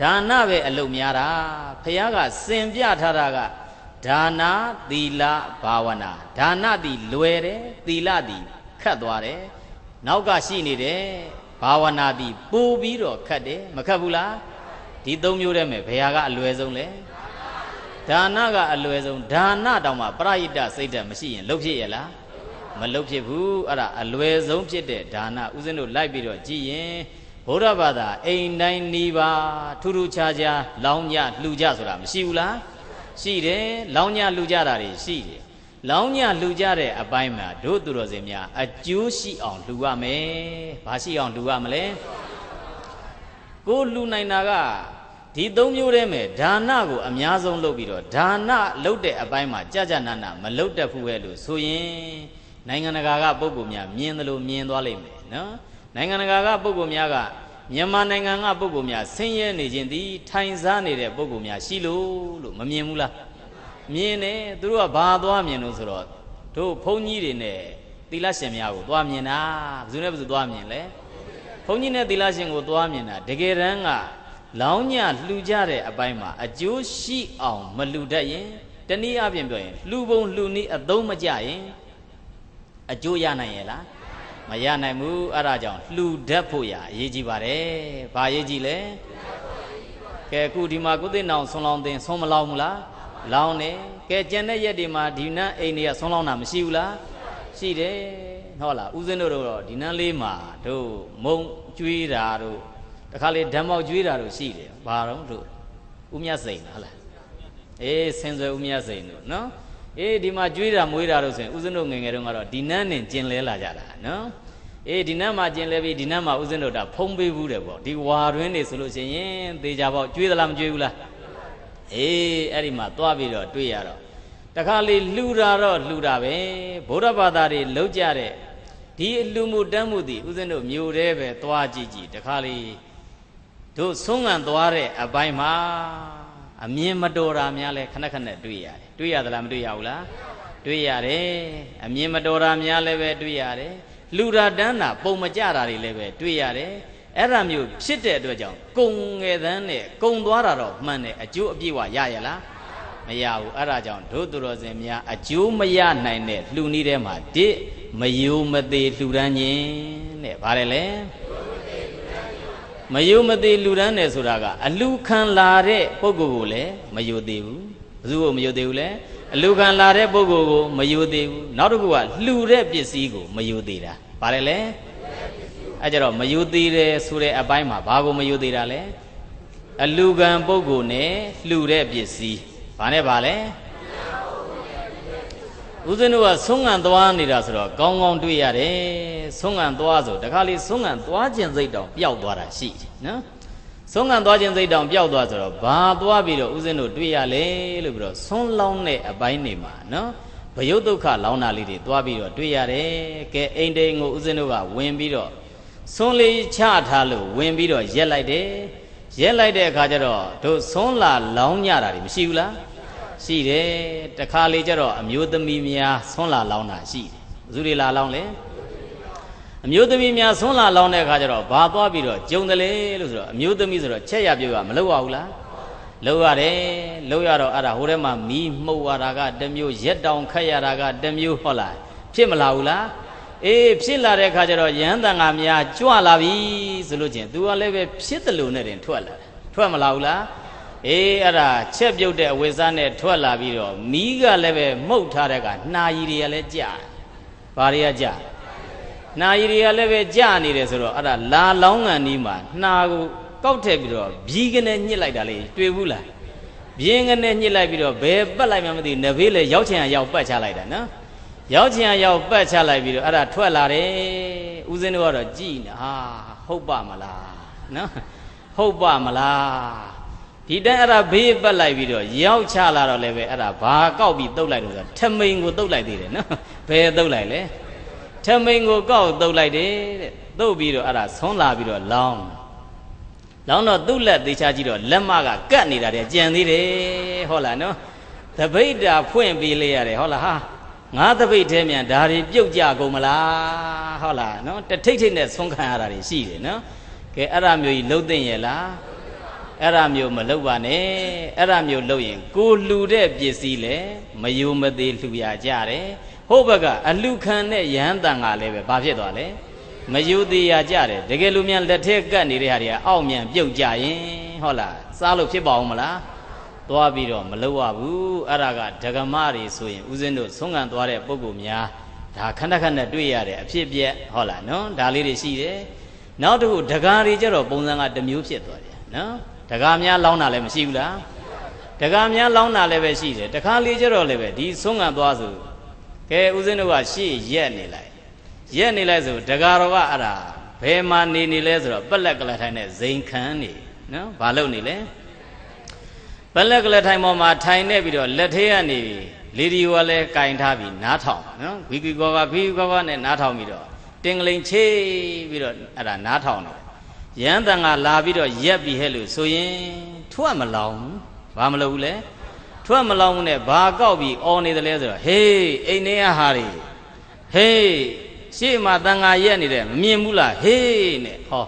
ဒါနပဲအလုတ်များတာဖះကစင်ပြထားတာက ဒါနသီလဘာဝနာဒါနသည်လွယ်တယ်သီလသည်ခတ်သွားတယ်နောက်ကရှိနေတယ်ဘာဝနာသည်ပို့ပြီးတော့ခတ်တယ်မခတ်ဘူးလားဒီသုံးမျိုးတည်းမဲ့ဘယ်ဟာကအလွယ်ဆုံးလဲဒါနကအလွယ်ဆုံးဒါနတောင်မှပရိယိတစိတ်ဓာတ်မရှိရင်လှုပ်ဖြစ်ရလားမလှုပ်ဖြစ်ဘူးအဲ့ဒါအလွယ်ဆုံးဖြစ်တဲ့ဒါနဥစဉ်တို့လိုက်ပြီးတော့ကြည်ရင်ဘုရားဘာသာအိမ်တိုင်းနီးပါထူးထူးခြားခြားလောင်းညလှူကြဆိုတာမရှိဘူးလား ရှိတယ်လောင်းညလှူကြတာတွေရှိတယ်လောင်းညလှူကြတဲ့အပိုင်းမှာတို့သူတော်စင်များအကျိုးရှိအောင်လှူရမယ်။ဘာရှိအောင်လှူရမလဲ။ကိုလှူနိုင်တာကဒီသုံးမျိုးတည်းမဲ့ဒါနကိုအများဆုံးလုပ်ပြီးတော့ဒါနလုပ်တဲ့အပိုင်းမှာကြာကြာနာနာမလုပ်တတ်ဘူးပဲလို့ဆိုရင်နိုင်ငံတကာကပုံကူများမြင်တယ်လို့မြင်သွားလိမ့်မယ်နော်။နိုင်ငံတကာကပုံကူများက မြန်မာနိုင်ငံကပုံကူများဆင်းရဲနေခြင်းဒီထိုင်စားနေတဲ့ပုံကူများရှိလို့လို့မမြင်ဘူးလား။မြင်တယ်သူတို့ကဘာသွားမြင်လို့ဆိုတော့တို့ဘုန်းကြီးတွေနဲ့သီလရှင်များကိုသွားမြင်တာဘယ်သူနဲ့ဘယ်သူသွားမြင်လဲဘုန်းကြီးနဲ့သီလရှင်ကိုသွားမြင်တာတကယ်တမ်းကလောင်းညလှူကြတဲ့အပိုင်းမှာအကျိုးရှိအောင်မလှူတတ်ရင်တနည်းအားဖြင့်ပြောရင်လှူပုံလှူနည်းအသုံးမကျရင်အကျိုးရနိုင်ရဲ့လား မရနိုင်ဘူးအဲ့ဒါကြောင့်လှူတတ်ဖို့ရအရေးကြီးပါတယ်။ဘာရေးကြီးလဲ။ကဲအခုဒီမှာကုသိနောင်ဆွန်လောင်းတင်ဆုံးမလောင်းဘူးလား။လောင်းတယ်ကဲကြံတဲ့ရက်တွေမှာဒီနန်းအိမ်တွေကဆုံးလောင်းတာမရှိဘူးလားရှိတယ်ဟုတ်လားဦးဇင်းတို့တော့ဒီနန်းလေးမှာတို့မုံကျွေးတာတို့တခါလေဓမ္မောက်ကျွေးတာတို့ရှိတယ်ဘာတော့တို့ဦးမြတ်စိန်ဟုတ်လားအေးဆင်ဆွဲဦးမြတ်စိန်တို့နော် အေးဒီမှာကျွေးတာမွေးတာတို့ဆိုရင်ဦးဇင်းတို့ငယ်ငယ်တုန်းကတော့ဒီနန်းနဲ့ကျင်လဲလာကြတာနော်အေးဒီနန်းမှာကျင်လဲပြီးဒီနန်းမှာဦးဇင်းတို့ဒါဖုံးပေးဘူးတယ်ပေါ့ဒီဝါတွင်းနေဆိုလို့ရှိရင်သေချာပေါ့ကျွေးသလားမကျွေးဘူးလားအေးအဲ့ဒီမှာသွားပြီးတော့တွေ့ရတော့တခါလေလှူတာတော့လှူတာပဲဗုဒ္ဓဘာသာတွေလုံးကြတဲ့ဒီအလှမှုတမ်းမှုသည်ဦးဇင်းတို့မြို့တဲပဲသွားကြည့်ကြည့်တခါလေတို့ဆုံးငံသွားတဲ့အပိုင်းမှာအမြင်မတော်တာများလဲခဏခဏတွေ့ရတယ် တွေ့ရသလားမတွေ့ရဘူးလားတွေ့ရတယ်အမြင်မတော်တာများလည်းပဲတွေ့ရတယ်လူရာတန်းတာပုံမကြတာတွေလည်းပဲတွေ့ရတယ်အဲ့ဒါမျိုးဖြစ်တဲ့အတွက်ကြောင့်ကုံငယ်သန်းနဲ့ကုံသွားတာတော့မှန်တယ်အကျိုးအပြည့်ဝရရလားမရဘူးအဲ့ဒါကြောင့်ဒုသူတော်စင်များအကျိုးမရနိုင်တဲ့လှူနည်းထဲမှာတစ်မယိုမသေးလှူဒန်းခြင်းတဲ့ဗါတယ်လေမယိုမသေးလှူဒန်းတယ်ဆိုတာကအလှခံလာတဲ့ပုဂ္ဂိုလ်ကိုလည်းမယိုသေးဘူး ဘယ်သူကိုမယိုသေးဘူးလဲအလှခံလာတဲ့ပုဂ္ဂိုလ်ကိုမယိုသေးဘူးနောက်တစ်ခုကလှူတဲ့ပစ္စည်းကိုမယိုသေးတာဗါတယ်လေအဲကြတော့မယုသေးတယ်ဆိုတဲ့အပိုင်းမှာဘာကိုမယုသေးတာလဲအလူကံပုဂ္ဂိုလ်နဲ့လှူတဲ့ပစ္စည်းဘာနဲ့ဘာလဲဦးဇင်းတို့ကဆုံးငံသွားနေတာဆိုတော့ကောင်းကောင်းတွေ့ရတယ်ဆုံးငံသွားဆိုတခါလေဆုံးငံသွားခြင်းစိတ်တောင်ပျောက်သွားတာရှိတယ်နော် ဆုံးငံသွားခြင်းစိတ်တောင်ပျောက်သွားဆိုတော့ဘာသွားပြီးတော့ဦးဇင်းတို့တွေ့ရလဲလို့ပြီးတော့ဆုံးလောင်းတဲ့အပိုင်းနေမှာနော်ဘယုတ်ဒုက္ခလောင်းတာလေးတွေသွားပြီးတော့တွေ့ရတယ်ကဲအိမ်တိန်ကိုဦးဇင်းတို့ကဝင်ပြီးတော့ဆွန်းလေးချထားလို့ဝင်ပြီးတော့ရက်လိုက်တယ်ရက်လိုက်တဲ့အခါကျတော့တို့ဆွန်းလာလောင်းညတာတွေမရှိဘူးလားရှိတယ်တခါလေကျတော့အမျိုးသမီးများဆွန်းလာလောင်းတာရှိတယ်ဘယ်သူတွေလာလောင်းလဲ အမျိုးသမီးများဆွန်းလာလောင်းတဲ့အခါကျတော့ဘာသွားပြီးတော့ဂျုံတယ်လေလို့ဆိုတော့အမျိုးသမီးဆိုတော့ချက်ရပြုတ်ရမလုပ်ရဘူးလားလုပ်ရတယ်လုပ်ရတော့အဲ့ဒါဟိုထဲမှာမီးမှုတ်ရတာကတမျိုးရက်တောင်ခတ်ရတာကတမျိုးဟုတ်လားဖြစ်မလာဘူးလားအေးဖြစ်လာတဲ့အခါကျတော့ယဟန်တန်ဃာများကြွလာပြီဆိုလို့ချင်း तू ကလည်းပဲဖြစ်တယ်လို့နဲ့တင်ထွက်လာတယ်ထွက်မလာဘူးလားအေးအဲ့ဒါချက်ပြုတ်တဲ့အဝိစားနဲ့ထွက်လာပြီးတော့မီးကလည်းပဲမှုတ်ထားတဲ့ကနှာရီတွေကလည်းကြာဘာတွေကကြာ နှာရီတွေကလည်းပဲကြာနေတယ်ဆိုတော့အဲ့ဒါလာလောင်းကန်ဒီမှာနှာကိုကောက်ထည့်ပြီးတော့ဘီးကနေညှစ်လိုက်တာလေတွေ့ဘူးလားဘီးကနေညှစ်လိုက်ပြီးတော့ဘယ်ပတ်လိုက်မှမသိနဘေးလေရောက်ချင်အောင်ပတ်ချလိုက်တာနော်ရောက်ချင်အောင်ပတ်ချလိုက်ပြီးတော့အဲ့ဒါထွက်လာတယ်ဦးဇင်းတို့ကတော့ကြည်နေဟာဟုတ်ပါမလားနော်ဟုတ်ပါမလားဒီတိုင်းအဲ့ဒါဘေးပတ်လိုက်ပြီးတော့ရောက်ချလာတော့လည်းပဲအဲ့ဒါဘာကောက်ပြီးတုတ်လိုက်လို့ဆိုထမိန်ကိုတုတ်လိုက်သေးတယ်နော်ဘယ်တုတ်လိုက်လဲ ထမိန်ကိုကောက်တုတ်လိုက်တယ်တဲ့တုတ်ပြီးတော့အဲ့ဒါဆုံးလာပြီးတော့လောင်းလောင်းတော့သူ့လက်သေးချကြည့်တော့လက်မကကတ်နေတာတဲ့ကြံသေးတယ်ဟုတ်လားနော်တပိတ်တာဖွင့်ပေးလိုက်ရတယ်ဟုတ်လားဟာငါတပိတ်ထဲမြန်ဒါတွေပြုတ်ကြကုန်မလားဟုတ်လားနော်တထိတ်ထိတ်နဲ့ဆုံးခံရတာတွေရှိတယ်နော်ကဲအဲ့ဒါမျိုးကြီးလှုပ်သိမ့်ရဲ့လားအဲ့ဒါမျိုးမလှုပ်ပါနဲ့အဲ့ဒါမျိုးလှုပ်ရင်ကိုလှူတဲ့ပစ္စည်းလဲမယုံမသေးလှူရကြတယ် ဟိုဘက်ကအလှခံတဲ့ယဟန်တန်ကလည်းပဲဘာဖြစ်သွားလဲမယုံသေးရကြတယ်တကယ်လို့မြန်လက်ထက်ကတ်နေတဲ့ဟာတွေကအောက်မြန်ပြုတ်ကြရင်ဟုတ်လားစားလို့ဖြစ်ပါအောင်မလားသွားပြီးတော့မလှုပ်ရဘူးအဲ့ဒါကဒဂမတွေဆိုရင်ဦးဇင်းတို့ဆုံးခံသွားတဲ့ပုံကိုများဒါခဏခဏတွေ့ရတဲ့အဖြစ်ပြက်ဟုတ်လားနော်ဒါလေးတွေရှိတယ်နောက်တစ်ခုဒကာတွေကြတော့ပုံစံကတစ်မျိုးဖြစ်သွားတယ်နော်ဒကာများလောင်းတာလည်းမရှိဘူးလားဒကာများလောင်းတာလည်းပဲရှိတယ်တခါလေကြတော့လည်းပဲဒီဆုံးခံသွားဆို ကဲဦးဇင်းတို့ကရှေ့ရက်နေလိုက်ရက်နေလိုက်ဆိုဒကာတော်ကအဲ့ဒါဘယ်မှာနေနေလဲဆိုတော့ပက်လက်ကလထိုင်နဲ့ဇိန်ခံနေနော်ဘာလုပ်နေလဲပက်လက်ကလထိုင်ပေါ်မှာထိုင်နေပြီးတော့လက်သေးကနေလေဒီယိုကလည်းကင်ထားပြီးနားထောင်နော်ဂီဂီကောကဂီဂီကောကနဲ့နားထောင်ပြီးတော့တင်ကလိန်ချေးပြီးတော့အဲ့ဒါနားထောင်တယ်ရန်တန်ကလာပြီးတော့ရက်ပြီးဟဲ့လို့ဆိုရင်ထွက်မလောင်ဘာမလုပ်ဘူးလဲ ထွက်မလောင်ဘူးနဲ့ဘာကောက်ပြီးအော်နေတယ်လဲဆိုတော့ဟေးအိမ်ထဲကဟာတွေဟေးရှေ့မှာတန်ဃာရက်နေတယ်မမြင်ဘူးလားဟေးနဲ့ဟော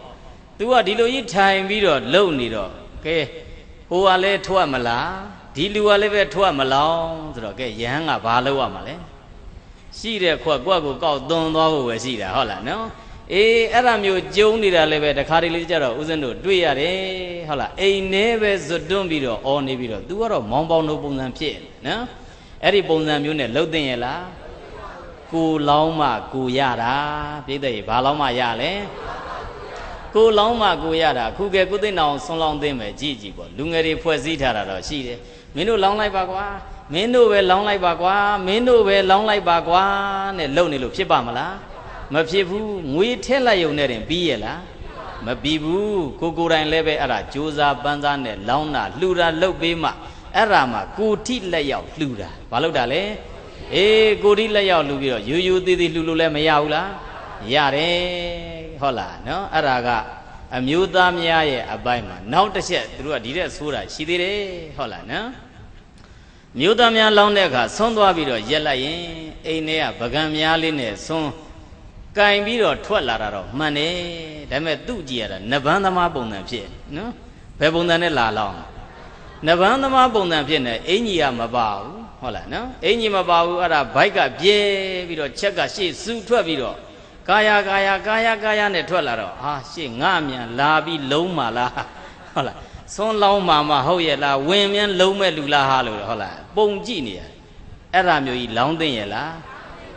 तू ကဒီလိုကြီးထိုင်ပြီးတော့လုံနေတော့ကဲဟိုကလည်းထွက်မလားဒီလူကလည်းပဲထွက်မလောင်ဆိုတော့ကဲယဟန်ကဘာလုပ်ရမှာလဲရှိတဲ့ခွက်ကွက်ကိုကောက်သွန်းသွားဖို့ပဲရှိတာဟုတ်လားနော် အေးအဲ့ဒါမျိုးကျုံနေတာလည်းပဲတခါတလေကြတော့ဦးဇင်းတို့တွေ့ရတယ်ဟုတ်လားအိမ်ထဲပဲဇွတ်တွန်းပြီးတော့အော်နေပြီးတော့ तू ကတော့မောင်းပေါင်းတို့ပုံစံဖြစ်နော်အဲ့ဒီပုံစံမျိုးနဲ့လှုပ်သိင်ရလားကိုလောင်းမှကိုရတာပြိတ္တရေဘာလောင်းမှရလဲကိုလောင်းမှကိုရတာခုကဲကုသိဏောင်ဆွန်လောင်းသိမ့်မယ်ကြည်ကြည်ပေါ့လူငယ်တွေဖွဲ့စည်းထားတာတော့ရှိတယ်မင်းတို့လောင်းလိုက်ပါကွာမင်းတို့ပဲလောင်းလိုက်ပါကွာမင်းတို့ပဲလောင်းလိုက်ပါကွာနဲ့လုံနေလို့ဖြစ်ပါမလား မဖြစ်ဘူးငွေထက်လိုက်ုံနဲ့တင်ပြီးရလားမပြီးဘူးကိုကိုယ်တိုင်လည်းပဲအဲ့ဒါကြိုးစားပန်းစားနဲ့လောင်းတာလှူတာလှုပ်ပေးမှအဲ့ဒါမှကိုထိလက်ရောက်လှူတာဘာလို့တာလဲအေးကိုထိလက်ရောက်လှူပြီးတော့ယူယူသေးသေးလှူလို့လည်းမရဘူးလားရတယ်ဟုတ်လားနော်အဲ့ဒါကအမျိုးသားများရဲ့အပိုင်းမှာနောက်တစ်ချက်သူတို့ကဒီတဲ့ဆိုးတာရှိသေးတယ်ဟုတ်လားနော်မျိုးသားများလောင်းတဲ့အခါဆွန်းသွားပြီးတော့ရက်လိုက်ရင်အိမ်ထဲကပကံများလေးနဲ့ဆွန်း ကင်ပြီးတော့ထွက်လာတာတော့မှန်တယ်ဒါပေမဲ့သူ့ကြည့်ရတာနဗန်းသမားပုံစံဖြစ်နော်ဘယ်ပုံစံနဲ့လာလောင်းနဗန်းသမားပုံစံဖြစ်နေအင်ကြီးကမပါဘူးဟုတ်လားနော်အင်ကြီးမပါဘူးအဲ့ဒါဘိုက်ကပြဲပြီးတော့ချက်ကရှေ့စူးထွက်ပြီးတော့ကာယကာယကာယကာယနဲ့ထွက်လာတော့ဟာရှေ့ငါမြန်လာပြီးလုံးမာလားဟုတ်လားဆွန်းလောင်းမာမဟုတ်ရဲ့လားဝင်မြန်လုံးမဲ့လူလားဟာလို့ဟုတ်လားပုံကြည့်နေရအဲ့ဒါမျိုးကြီးလောင်းသိမ့်ရဲ့လား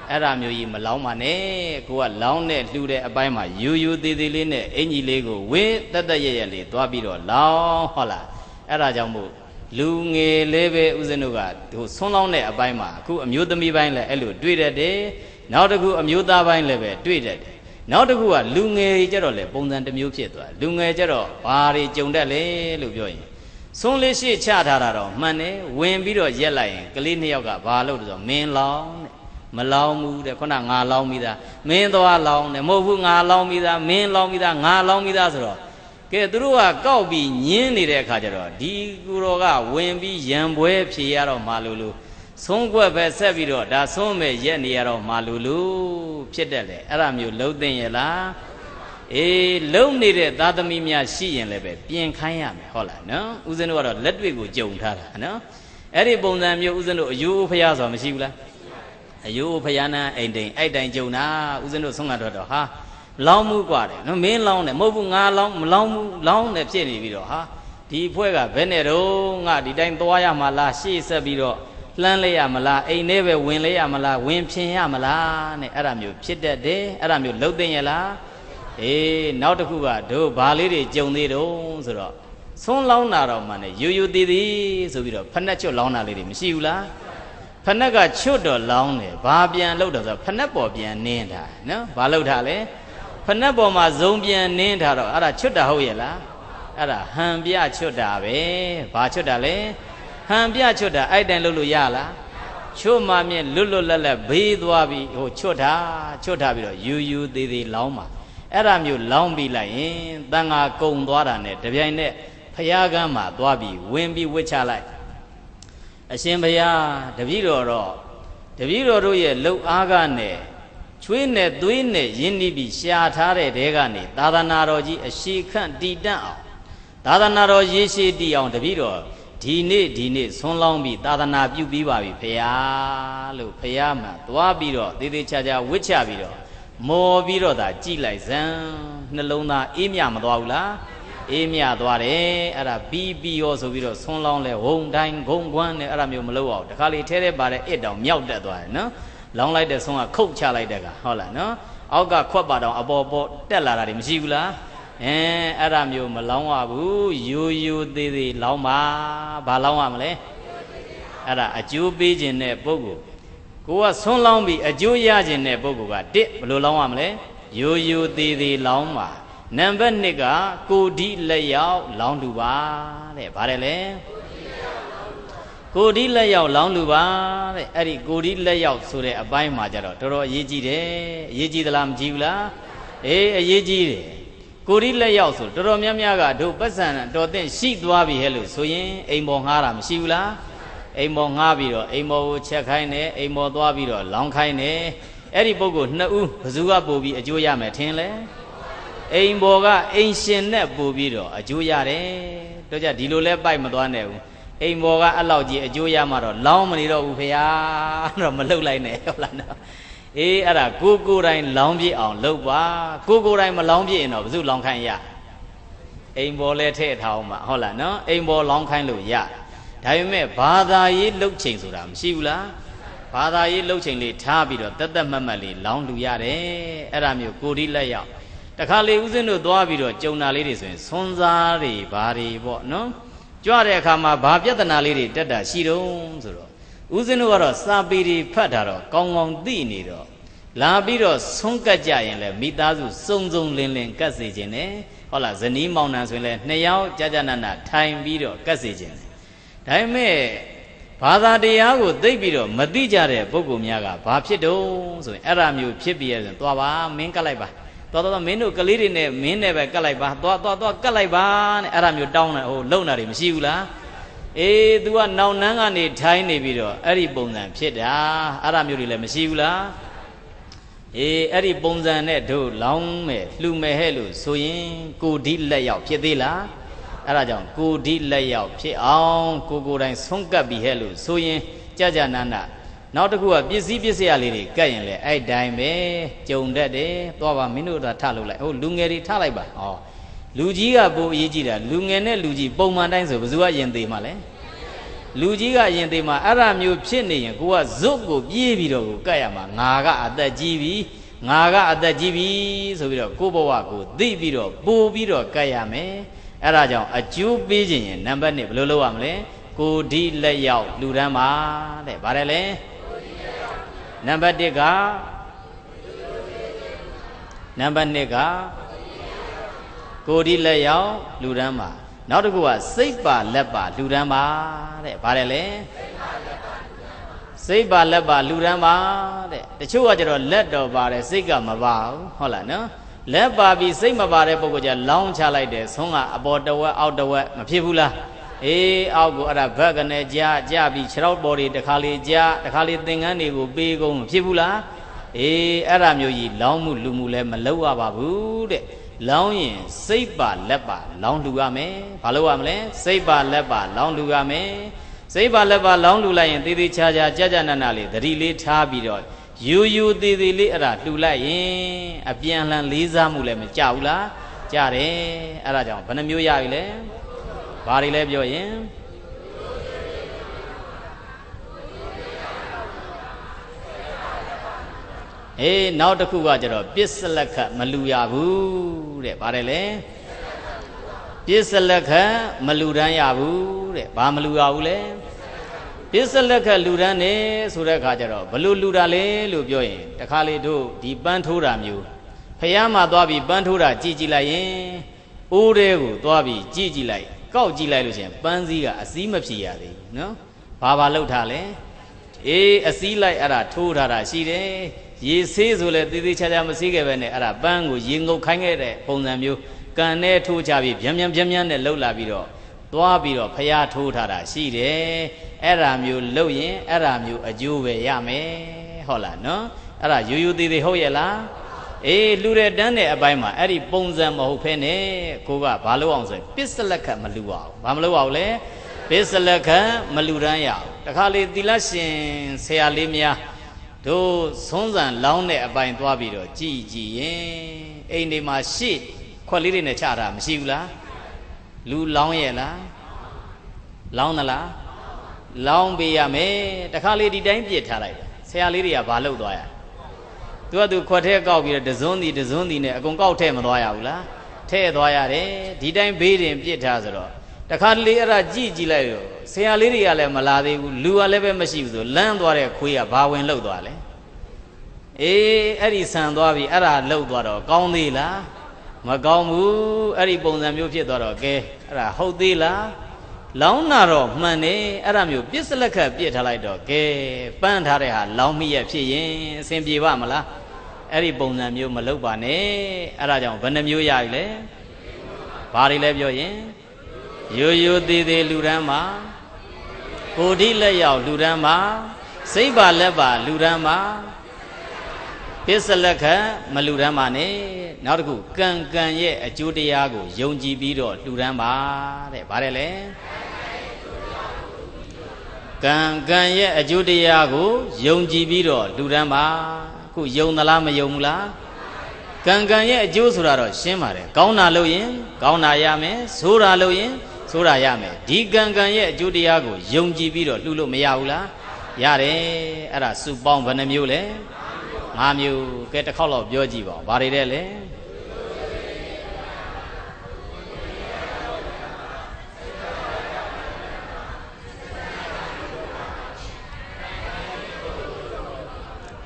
အဲ့ဒါမျိုးကြီးမလောင်းပါနဲ့ကိုကလောင်းနဲ့လှူတဲ့အပိုင်းမှာယူယူသေးသေးလေးနဲ့အင်ကြီးလေးကိုဝေးတက်တက်ရရလေးသွားပြီးတော့လောင်းဟုတ်လားအဲ့ဒါကြောင့်မို့လူငယ်လေးပဲဦးဇင်းတို့ကဟိုဆွန်းလောင်းတဲ့အပိုင်းမှာအခုအမျိုးသမီးပိုင်းလည်းအဲ့လိုတွေ့တတ်တယ်နောက်တစ်ခုအမျိုးသားပိုင်းလည်းပဲတွေ့တတ်တယ်နောက်တစ်ခုကလူငယ်ကြီးကြတော့လေပုံစံတစ်မျိုးဖြစ်သွားလူငယ်ကြတော့ဘာတွေကြုံတတ်လဲလို့ပြောရင်ဆွန်းလေးရှိချထားတာတော့မှန်တယ်ဝင်ပြီးတော့ရက်လိုက်ရင်ကလေးနှစ်ယောက်ကဘာလုပ်လို့ဆိုမင်းလောင်းတဲ့ မလောင်းဘူးတဲ့ခုနငါလောင်းပြီးသားမင်းသွားလောင်းတယ်မဟုတ်ဘူးငါလောင်းပြီးသားမင်းလောင်းပြီးသားငါလောင်းပြီးသားဆိုတော့ကဲသူတို့ကကောက်ပြီးညင်းနေတဲ့အခါကျတော့ဒီကူတော်ကဝင်ပြီးရံပွဲဖြေရတော့မှလို့လို့ဆုံးကွက်ပဲဆက်ပြီးတော့ဒါဆုံးမဲ့ရက်နေရတော့မှလို့လို့ဖြစ်တယ်လေအဲ့ဒါမျိုးလှုပ်သိင်ရလားအေးလုံနေတဲ့သားသမီးများရှိရင်လည်းပဲပြင်ခိုင်းရမယ်ဟုတ်လားနော်ဦးဇင်းတို့ကတော့လက်တွေ့ကိုကြုံထားတာနော်အဲ့ဒီပုံစံမျိုးဦးဇင်းတို့အယူဖျားဆိုတာမရှိဘူးလား အယိုးဖယားနာအိမ်တိန်အဲ့တိုင်ကြုံတာဦးဇင်းတို့ဆုံးကတော့တော့ဟာလောင်းမှုกว่าတယ်နော်မင်းလောင်းတယ်မဟုတ်ဘူးငါလောင်းမလောင်းဘူးလောင်းတယ်ဖြစ်နေပြီးတော့ဟာ ဒီဖွဲ့ကဘယ်နဲ့တော့ငါဒီတိုင်းသွားရမှာလားရှေ့ဆက်ပြီးတော့လှမ်းလိုက်ရမလားအိမ်ထဲပဲဝင်လိုက်ရမလားဝင်ဖြင်ရမလားနဲ့အဲ့ဒါမျိုးဖြစ်တတ်တယ်အဲ့ဒါမျိုးလှုပ်သိရလားအေးနောက်တစ်ခုကတို့ဘာလေးတွေကြုံသေးတုံးဆိုတော့ဆွန်းလောင်းတာတော့မှနဲ့ယူယူသေးသေးဆိုပြီးတော့ဖက်နှက်ချွတ်လောင်းတာလေးတွေမရှိဘူးလား ဖက်နှက်ကချွတ်တော့လောင်းတယ်ဘာပြန်လှုပ်တော့ဆိုဖက်နှက်ပေါ်ပြန်နင်းတာနော်ဘာလှုပ်တာလဲဖက်နှက်ပေါ်မှာဇုံပြန်နင်းထားတော့အဲ့ဒါချွတ်တာဟုတ်ရဲ့လားအဲ့ဒါဟန်ပြချွတ်တာပဲဘာချွတ်တာလဲဟန်ပြချွတ်တာအဲ့တိုင်လုပ်လို့ရလားချွတ်မှမြင်လွတ်လွတ်လပ်လပ်ဘေးသွားပြီးဟိုချွတ်တာချွတ်ထားပြီးတော့ယူယူသေးသေးလောင်းပါအဲ့ဒါမျိုးလောင်းပြီးလိုက်ရင်တန်ဃာကုံသွားတာနဲ့တပြိုင်နက်ဖျားကမ်းမှာသွားပြီးဝင်ပြီးဝစ်ချလိုက် အရှင်ဘုရားတပည့်တော်တော့တပည့်တော်တို့ရဲ့လှုပ်အားကနဲ့ချွေးနဲ့သွေးနဲ့ရင်းနှီးပြီးရှာထားတဲ့တဲကနေသာသနာတော်ကြီးအရှိခန့်တည်တတ်အောင်သာသနာတော်ရေရှည်တည်အောင်တပည့်တော်ဒီနေ့ဒီနေ့ဆွန်းလောင်းပြီးသာသနာပြုပြီးပါပြီဖရာလို့ဖရာမှသွားပြီးတော့သေးသေးချာချာဝစ်ချပြီးတော့မော်ပြီးတော့သာကြည်လိုက်စမ်းနှလုံးသားအေးမြမသွားဘူးလား အေးမြသွားတယ်အဲ့ဒါပြီးပြီးရောဆိုပြီးတော့ဆွန်းလောင်းလဲဝုံတိုင်းဂုံကွမ်းနဲ့အဲ့ဒါမျိုးမလုပ်အောင်တခါလေထဲထဲပါတဲ့အစ်တောင်မြောက်တက်သွားတယ်နော်လောင်းလိုက်တဲ့ဆွန်းကခုတ်ချလိုက်တဲ့ကဟုတ်လားနော်အောက်ကခွက်ပါတောင်အပေါ်ပေါ်တက်လာတာတွေမရှိဘူးလားအဲအဲ့ဒါမျိုးမလောင်းရဘူးယူယူသေးသေးလောင်းပါဘာလောင်းရမလဲအဲ့ဒါအကျိုးပေးခြင်းတဲ့ပုဂ္ဂိုလ်ကိုကဆွန်းလောင်းပြီးအကျိုးရခြင်းတဲ့ပုဂ္ဂိုလ်ကတစ်ဘယ်လိုလောင်းရမလဲယူယူသေးသေးလောင်းပါ နံပါတ်1ကကိုဒီလက်ရောက်လောင်းလူပါတဲ့ဗါတယ်လေကိုဒီလက်ရောက်လောင်းလူပါတဲ့အဲ့ဒီကိုဒီလက်ရောက်ဆိုတဲ့အပိုင်းမှာကြတော့တော်တော်အရေးကြီးတယ်အရေးကြီးသလားမကြီးဘူးလားအေးအရေးကြီးတယ်ကိုဒီလက်ရောက်ဆိုတော်တော်များများကတို့ပတ်စံတော်တဲ့ရှိသွားပြီဟဲ့လို့ဆိုရင်အိမ်ပေါ်ငှားတာမရှိဘူးလားအိမ်ပေါ်ငှားပြီးတော့အိမ်ပေါ်ကိုချက်ခိုင်းတယ်အိမ်ပေါ်သွားပြီးတော့လောင်းခိုင်းတယ်အဲ့ဒီပုဂ္ဂိုလ်နှစ်ဦးဘယ်သူကပို့ပြီးအကျိုးရမယ်ထင်လဲ အိမ်ပေါ်ကအိမ်ရှင်နဲ့ပို့ပြီးတော့အကျိုးရတယ်တို့ကြဒီလိုလဲပိုက်မသွားနဲ့ဘူးအိမ်ပေါ်ကအလောက်ကြီးအကျိုးရမှတော့လောင်းမနေတော့ဘူးဖေယားတော့မလှုပ်လိုက်နဲ့ဟုတ်လားနော်အေးအဲ့ဒါကိုကိုတိုင်းလောင်းပြည့်အောင်လုပ်ပါကိုကိုတိုင်းမလောင်းပြည့်ရင်တော့ဘယ်သူလောင်းခိုင်းရအိမ်ပေါ်လဲထည့်ထားအောင်ပါဟုတ်လားနော်အိမ်ပေါ်လောင်းခိုင်းလို့ရဒါပေမဲ့ဘာသာရေးလှုပ်ချိန်ဆိုတာမရှိဘူးလားဘာသာရေးလှုပ်ချိန်လေးထားပြီးတော့တက်တက်မတ်မတ်လေးလောင်းလူရတယ်အဲ့ဒါမျိုးကိုဒီလက်ရောက် တခါလေဦးဇင်းတို့သွားပြီးတော့ကြုံတာလေးတွေဆိုရင်ဆွန်းစားတွေဘာတွေပေါ့နော်ကြွတဲ့အခါမှာဘာပြဿနာလေးတွေတက်တာရှိတုံးဆိုတော့ဦးဇင်းတို့ကတော့စာပေတွေဖတ်တာတော့ကောင်းကောင်းသိနေတော့လာပြီးတော့ဆုံးကတ်ကြရင်လည်းမိသားစုစုံစုံလင်းလင်းကတ်စေခြင်းနဲ့ဟုတ်လားဇနီးမောင်နှံဆိုရင်လည်းနှစ်ယောက်ကြာကြာနာနာထိုင်ပြီးတော့ကတ်စေခြင်းနဲ့ဒါပေမဲ့ဘာသာတရားကိုသိပြီးတော့မသိကြတဲ့ပုဂ္ဂိုလ်များကဘာဖြစ်တုံးဆိုရင်အဲ့ဒါမျိုးဖြစ်ပြီးရဆိုရင်သွားပါမင်းကတ်လိုက်ပါ သွားသွားမင်းတို့ကလေးတွေနဲ့မင်းနဲ့ပဲကတ်လိုက်ပါသွားသွားသွားကတ်လိုက်ပါနဲ့အဲ့ဒါမျိုးတောင်းတယ်ဟိုလုံတာတွေမရှိဘူးလားအေး तू ကနောင်နှန်းကနေထိုင်းနေပြီးတော့အဲ့ဒီပုံစံဖြစ်တာအဲ့ဒါမျိုးတွေလည်းမရှိဘူးလားအေးအဲ့ဒီပုံစံနဲ့တို့လောင်းမယ်လှူမယ်ဟဲ့လို့ဆိုရင်ကိုဒီလက်ရောက်ဖြစ်သေးလားအဲ့ဒါကြောင့်ကိုဒီလက်ရောက်ဖြစ်အောင်ကိုကိုတိုင်းဆုံးကပ်ပြီးဟဲ့လို့ဆိုရင်ကြာကြာနာနာ နောက်တစ်ခုကပစ္စည်းပစ္စည်းလေးတွေကတ်ရင်လေအဲ့တိုင်းပဲကြုံတတ်တယ်သွားပါမင်းတို့သာထလုပ်လိုက်ဟိုလူငယ်တွေထလိုက်ပါဩလူကြီးကပိုအရေးကြီးတာလူငယ်နဲ့လူကြီးပုံမှန်တိုင်းဆိုဘယ်သူကယင်သေးမှာလဲလူကြီးကယင်သေးမှာအဲ့ဒါမျိုးဖြစ်နေရင်ကိုကဇွတ်ကိုပြေးပြီးတော့ကိုကတ်ရမှာငါကအသက်ကြီးပြီငါကအသက်ကြီးပြီဆိုပြီးတော့ကိုဘဝကိုသိပြီးတော့ပို့ပြီးတော့ကတ်ရမယ်အဲ့ဒါကြောင့်အကျိုးပေးခြင်းရင်နံပါတ်1ဘယ်လိုလုပ်ရမလဲကိုဒီလက်ရောက်လူတန်းပါတဲ့ဗါတယ်လေ နံပါတ်1ကနံပါတ်2ကကိုဒီလက်ရောက်လူတန်းပါနောက်တစ်ခုကစိတ်ပါလက်ပါလူတန်းပါတဲ့ဗါတယ်လေစိတ်ပါလက်ပါလူတန်းပါတဲ့တချို့ကကျတော့လက်တော်ပါတယ်စိတ်ကမပါဘူးဟုတ်လားနော်လက်ပါပြီးစိတ်မပါတဲ့ပုဂ္ဂိုလ်ကျလောင်းချလိုက်တယ်ဆုံးကအပေါ်တဝက်အောက်တဝက်မဖြစ်ဘူးလား အေးအောက်ကိုအဲ့ဒါဘက်ကနေကြာကြာပြီးခြေထောက်ပေါ်တွေတခါလေကြာတခါလေသင်္ကန်းတွေကိုပေးကုန်မဖြစ်ဘူးလားအေးအဲ့ဒါမျိုးကြီးလောင်းမှုလူမှုလည်းမလုပ်ရပါဘူးတဲ့လောင်းရင်စိတ်ပါလက်ပါလောင်းလူရမယ်ဘာလို့ရမလဲစိတ်ပါလက်ပါလောင်းလူရမယ်စိတ်ပါလက်ပါလောင်းလူလိုက်ရင်သေးသေးချာချာကြာကြာနာနာလေးသတိလေးထားပြီးတော့ယူယူသေးသေးလေးအဲ့ဒါလှူလိုက်ရင်အပြန်လှန်လေးစားမှုလည်းမကြဘူးလားကြတယ်အဲ့ဒါကြောင့်ဘယ်နှမျိုးရပြီလဲ ဘာတွေလဲပြောရင်အေးနောက်တစ်ခုကကျတော့ပစ္စလက်ခမလူရဘူးတဲ့ဗါတယ်လေပစ္စလက်ခမလူတန်းရဘူးတဲ့ဘာမလူရဘူးလဲပစ္စလက်ခလူတန်းနေဆိုတဲ့အခါကျတော့ဘလို့လူတာလဲလို့ပြောရင်တခါလေတို့ဒီပန်းထိုးတာမျိုးဖះမှာသွားပြီးပန်းထိုးတာကြည်ကြည်လိုက်ရင်အိုးတဲကိုသွားပြီးကြည်ကြည်လိုက် ကောက်ကြည့်လိုက်လို့ရှိရင်ပန်းစည်းကအစည်းမဖြစ်ရသေးဘူးနော်ဘာဘာလောက်ထားလဲအေးအစည်းလိုက်အဲ့ဒါထိုးထားတာရှိတယ်ရေဆေးဆိုလဲသေးသေးချာချာမဆေးခဲ့ပဲနဲ့အဲ့ဒါပန်းကိုရေငုပ်ခိုင်းခဲ့တဲ့ပုံစံမျိုးကန်နဲ့ထိုးချပြီးဗျံဗျံဗျံဗျံနဲ့လှုပ်လာပြီးတော့သွားပြီးတော့ဖျားထိုးထားတာရှိတယ်အဲ့ဒါမျိုးလှုပ်ရင်အဲ့ဒါမျိုးအကျိုးပဲရမယ်ဟုတ်လားနော်အဲ့ဒါရိုးရိုးသေးသေးဟုတ်ရဲ့လား အေးလှူတဲ့တန်းတဲ့အပိုင်းမှာအဲ့ဒီပုံစံမဟုတ်ဖ ೇನೆ ကိုကဘာလို့အောင်ဆိုရင်ပစ္စလက်ခတ်မလှူအောင်ဘာမလုပ်အောင်လဲပစ္စလက်ခတ်မလှူတန်းရအောင်တခါလေသီလရှင်ဆရာလေးများတို့ဆုံးစံလောင်းတဲ့အပိုင်းသွားပြီးတော့ကြည်ကြည်ရင်အိမ်ဒီမှာရှေ့ခွက်လေးတွေနဲ့ချတာမရှိဘူးလားလူလောင်းရဲ့လားလောင်းသလားလောင်းပေးရမယ်တခါလေဒီတိုင်းပြစ်ထားလိုက်တယ်ဆရာလေးတွေကဘာလုပ်သွားရ သူကသူခွက်ထဲကောက်ပြီးတော့တစွန်းဒီတစွန်းဒီနဲ့အကုန်ကောက်ထဲမသွားရဘူးလားထဲသွားရတယ်ဒီတိုင်းဘေးတင်ပြစ်ထားဆိုတော့တခါလေအဲ့ဒါကြည့်ကြည့်လိုက်တော့ဆရာလေးတွေကလည်းမလာသေးဘူးလူကလည်းပဲမရှိဘူးဆိုလမ်းသွားတဲ့ခွေးကဘာဝင်လှုပ်သွားလဲအေးအဲ့ဒီဆန်သွားပြီအဲ့ဒါလှုပ်သွားတော့ကောင်းသေးလားမကောင်းဘူးအဲ့ဒီပုံစံမျိုးဖြစ်သွားတော့ကဲအဲ့ဒါဟုတ်သေးလားလောင်းနာတော့မှန်တယ်အဲ့ဒါမျိုးပြစ်စလက်ခတ်ပြစ်ထားလိုက်တော့ကဲပန်းထားတဲ့ဟာလောင်းမိရဖြစ်ရင်အဆင်ပြေပါမလား အဲ့ဒီပုံစံမျိုးမလုပ်ပါနဲ့အဲ့ဒါကြောင့်ဘယ်နှမျိုးရပြီလဲဘာတွေလဲပြောရင်ရိုးရိုးသေးသေးလူရန်မှာကိုဋ္ဌိလက်ရောက်လူရန်မှာစိတ်ပါလက်ပါလူရန်မှာပစ္စလက်ခမလူရန်ပါနဲ့နောက်တစ်ခုကံကံရဲ့အကျိုးတရားကိုယုံကြည်ပြီးတော့လူရန်ပါတဲ့ဗါတယ်လေကံကံရဲ့အကျိုးတရားကိုယုံကြည်ပြီးတော့လူရန်ပါ ခုယုံသလားမယုံဘူးလားကံကံရဲ့အကျိုးဆိုတာတော့ရှင်းပါတယ်ကောင်းတာလုပ်ရင် ကောင်းတာရမယ်ဆိုးတာလုပ်ရင်ဆိုးတာရမယ်ဒီကံကံရဲ့အကျိုးတရားကိုယုံကြည်ပြီးတော့လှူလို့မရဘူးလားရတယ်အဲ့ဒါစုပေါင်းဘယ်နှမျိုးလဲ၅မျိုးကဲတစ်ခေါက်တော့ပြောကြည့်ပါဦးဘာတွေတဲ့လဲ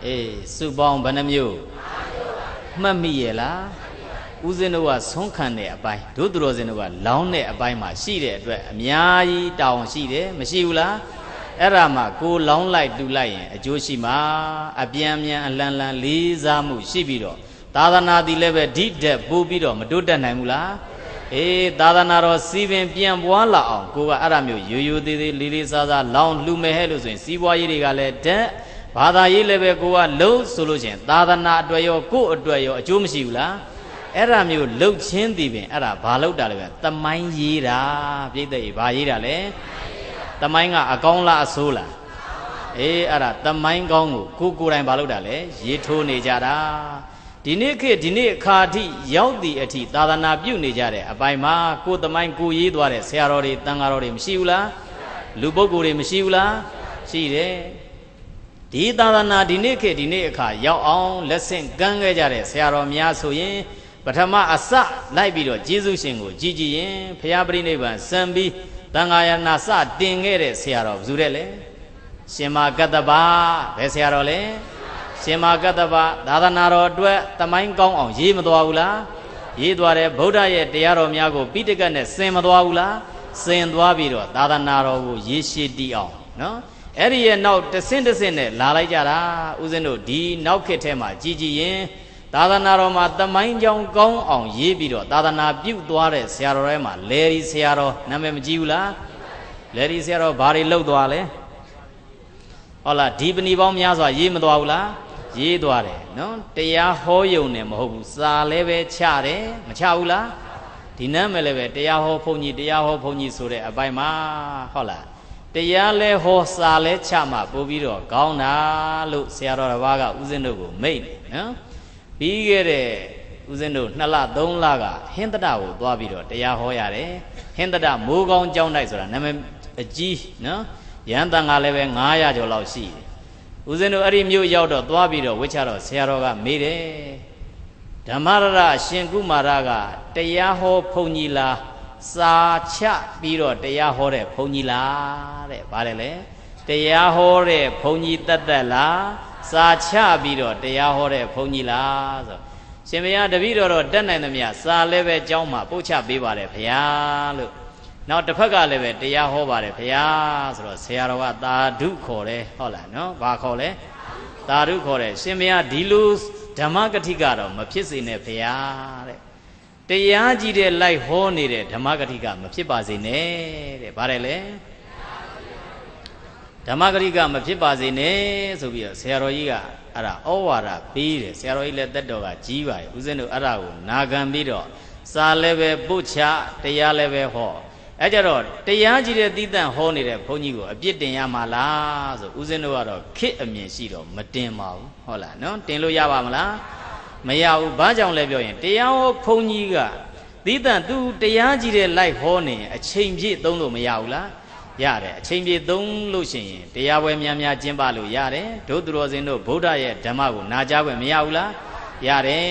အေးစုပေါင်းဘယ်နှမျိုးမှတ်မိရဲ့လားဦးဇင်းတို့ကဆုံးခံတဲ့အပိုင်းဒုသူတော်စင်တို့ကလောင်းတဲ့အပိုင်းမှာရှိတဲ့အတွက်အများကြီးတောင်းရှိတယ်မရှိဘူးလားအဲ့ဒါမှကိုလောင်းလိုက်တူလိုက်ရင်အကျိုးရှိမှာအပြန်မြန်အလန်လန်လေးစားမှုရှိပြီးတော့သာသနာတည်လည်းပဲဓိတက်ပို့ပြီးတော့မတိုးတက်နိုင်ဘူးလားအေးသာသနာတော်စီပင်ပြန်ပွားလာအောင်ကိုကအဲ့ဒါမျိုးရိုးရိုးသေးသေးလေးလေးစားစားလောင်းလှူမယ်ဟဲ့လို့ဆိုရင်စီးပွားရေးတွေကလည်းတက် ဘာသာရေးလည်းပဲကိုကလုံးဆိုလို့ချင်းသာသနာအတွက်ရောကို့အတွက်ရောအကျိုးမရှိဘူးလားအဲ့ဒါမျိုးလှုပ်ချင်းတည်ပင်အဲ့ဒါဘာလှုပ်တာလဲပဲတမိုင်းရေးတာပြိတ္တရေဘာရေးတာလဲတမိုင်းကအကောင်းလားအဆိုးလားအေးအဲ့ဒါတမိုင်းကောင်းကိုကိုကိုယ်တိုင်ဘာလုပ်တာလဲရေးထိုးနေကြတာဒီနေ့ခေတ်ဒီနေ့အခါအထိရောက်သည့်အထိသာသနာပြုနေကြတဲ့အပိုင်းမှာကိုယ်တမိုင်းကိုရေးသွားတဲ့ဆရာတော်တွေတန်ဃာတော်တွေမရှိဘူးလားလူပုဂ္ဂိုလ်တွေမရှိဘူးလားရှိတယ် ဒီသာသနာဒီနေ့ခေတ်ဒီနေ့အခါရောက်အောင်လက်ဆင့်ကမ်းခဲ့ကြတဲ့ဆရာတော်များဆိုရင်ပထမအစလိုက်ပြီးတော့ကျေးဇူးရှင်ကိုကြည်ကြည်ရင်ဖရာပရိနိဗ္ဗာန်စံပြီးတန်ဃာယနာစတင်ခဲ့တဲ့ဆရာတော်ဘယ်သူတဲ့လဲရှင်မာကတ္တဗဘယ်ဆရာတော်လဲရှင်မာကတ္တဗသာသနာတော်အတွက်တမိုင်းကောင်းအောင်ရေးမသွားဘူးလားရေးသွားတယ်ဗုဒ္ဓရဲ့တရားတော်များကိုပိဋကတ်နဲ့စင်မသွားဘူးလားစင်သွားပြီးတော့သာသနာတော်ကိုရေးရှိတည်အောင်နော် အဲ့ဒီရဲ့နောက်တဆင့်တဆင့်နဲ့လာလိုက်ကြတာဦးဇင်းတို့ဒီနောက်ခေတ်ထဲမှာကြည်ကြည်ရင်သာသနာတော်မှာတမိုင်းကြောင်ကောင်းအောင်ရေးပြီးတော့သာသနာပြုသွားတဲ့ဆရာတော်တွေမှာလေရီဆရာတော်နာမည်မကြီးဘူးလားလေရီဆရာတော်ဘာတွေလှုပ်သွားလဲဟုတ်လားဒီပဏီပေါင်းများစွာရေးမသွားဘူးလားရေးသွားတယ်နော်တရားဟောယုံနဲ့မဟုတ်ဘူးစာလည်းပဲချတယ်မချဘူးလားဒီနာမည်လည်းပဲတရားဟောဘုန်းကြီးတရားဟောဘုန်းကြီးဆိုတဲ့အပိုင်းမှာဟုတ်လား တရားလဲဟောစာလဲချမှပို့ပြီးတော့ကောင်းတာလို့ဆရာတော်တစ်ပါးကဦးဇင်းတို့ကိုမိတ်တယ်နော်ပြီးခဲ့တဲ့ဦးဇင်းတို့2လ3လကဟင်းတတကိုသွားပြီးတော့တရားဟောရတယ်ဟင်းတတမိုးကောင်းကြောင်းတိုက်ဆိုတာနာမည်အကြီးနော်ရဟန်းတန်ကလည်းပဲ900ကျော်လောက်ရှိတယ်ဦးဇင်းတို့အဲ့ဒီမြို့ရောက်တော့သွားပြီးတော့ဝိချတော့ဆရာတော်ကမေးတယ်ဓမ္မရရရှင်ကုမာရကတရားဟောဘုန်းကြီးလား စာချပြီးတော့တရားဟောတဲ့ဘုန်းကြီးလားတဲ့ဗါတယ်လေတရားဟောတဲ့ဘုန်းကြီးတတ်တတ်လားစာချပြီးတော့တရားဟောတဲ့ဘုန်းကြီးလားဆိုရှင်ဘုရားတပည့်တော်တော့တက်နိုင်သမျှစာလည်းပဲကျောင်းမှာပို့ချပေးပါတယ်ဘုရားလို့နောက်တစ်ဖက်ကလည်းပဲတရားဟောပါတယ်ဘုရားဆိုတော့ဆရာတော်ကသာဓုခေါ်တယ်ဟုတ်လားနော်ဘာခေါ်လဲသာဓုခေါ်တယ်ရှင်ဘုရားဒီလိုဓမ္မဂတိကတော့မဖြစ်စေနဲ့ဘုရား တဲ့တရားကြီးတဲ့လိုက်ဟောနေတဲ့ဓမ္မဂတိကမဖြစ်ပါစေနဲ့တဲ့ဗါတယ်လေဓမ္မဂရိကမဖြစ်ပါစေနဲ့ဆိုပြီးတော့ဆရာတော်ကြီးကအဲ့ဒါဩဝါဒပေးတယ်ဆရာတော်ကြီးလည်းတက်တော်ကကြီးပါရဲ့ဦးဇင်းတို့အဲ့ဒါကိုနာခံပြီးတော့စာလည်းပဲပုတ်ချတရားလည်းပဲဟောအဲ့ကြတော့တရားကြီးတဲ့သီးတန့်ဟောနေတဲ့ဘုန်းကြီးကိုအပြစ်တင်ရမှာလားဆိုဦးဇင်းတို့ကတော့ခစ်အမြင်ရှိတော့မတင်ပါဘူးဟုတ်လားနော်တင်လို့ရပါမလား မရဘူးဘာကြောင့်လဲပြောရင်တရားဟောဘုန်းကြီးကသီးတန့်သူတရားကြီးတဲ့လိုက်ဟောနေအချိန်ပြည့်သုံးလို့မရဘူးလားရတယ်အချိန်ပြည့်သုံးလို့ရှိရင်တရားပွဲများများကျင့်ပလို့ရတယ်ဒုသူတော်စင်တို့ဗုဒ္ဓရဲ့ဓမ္မကိုနာကြားခွင့်မရဘူးလားရတယ်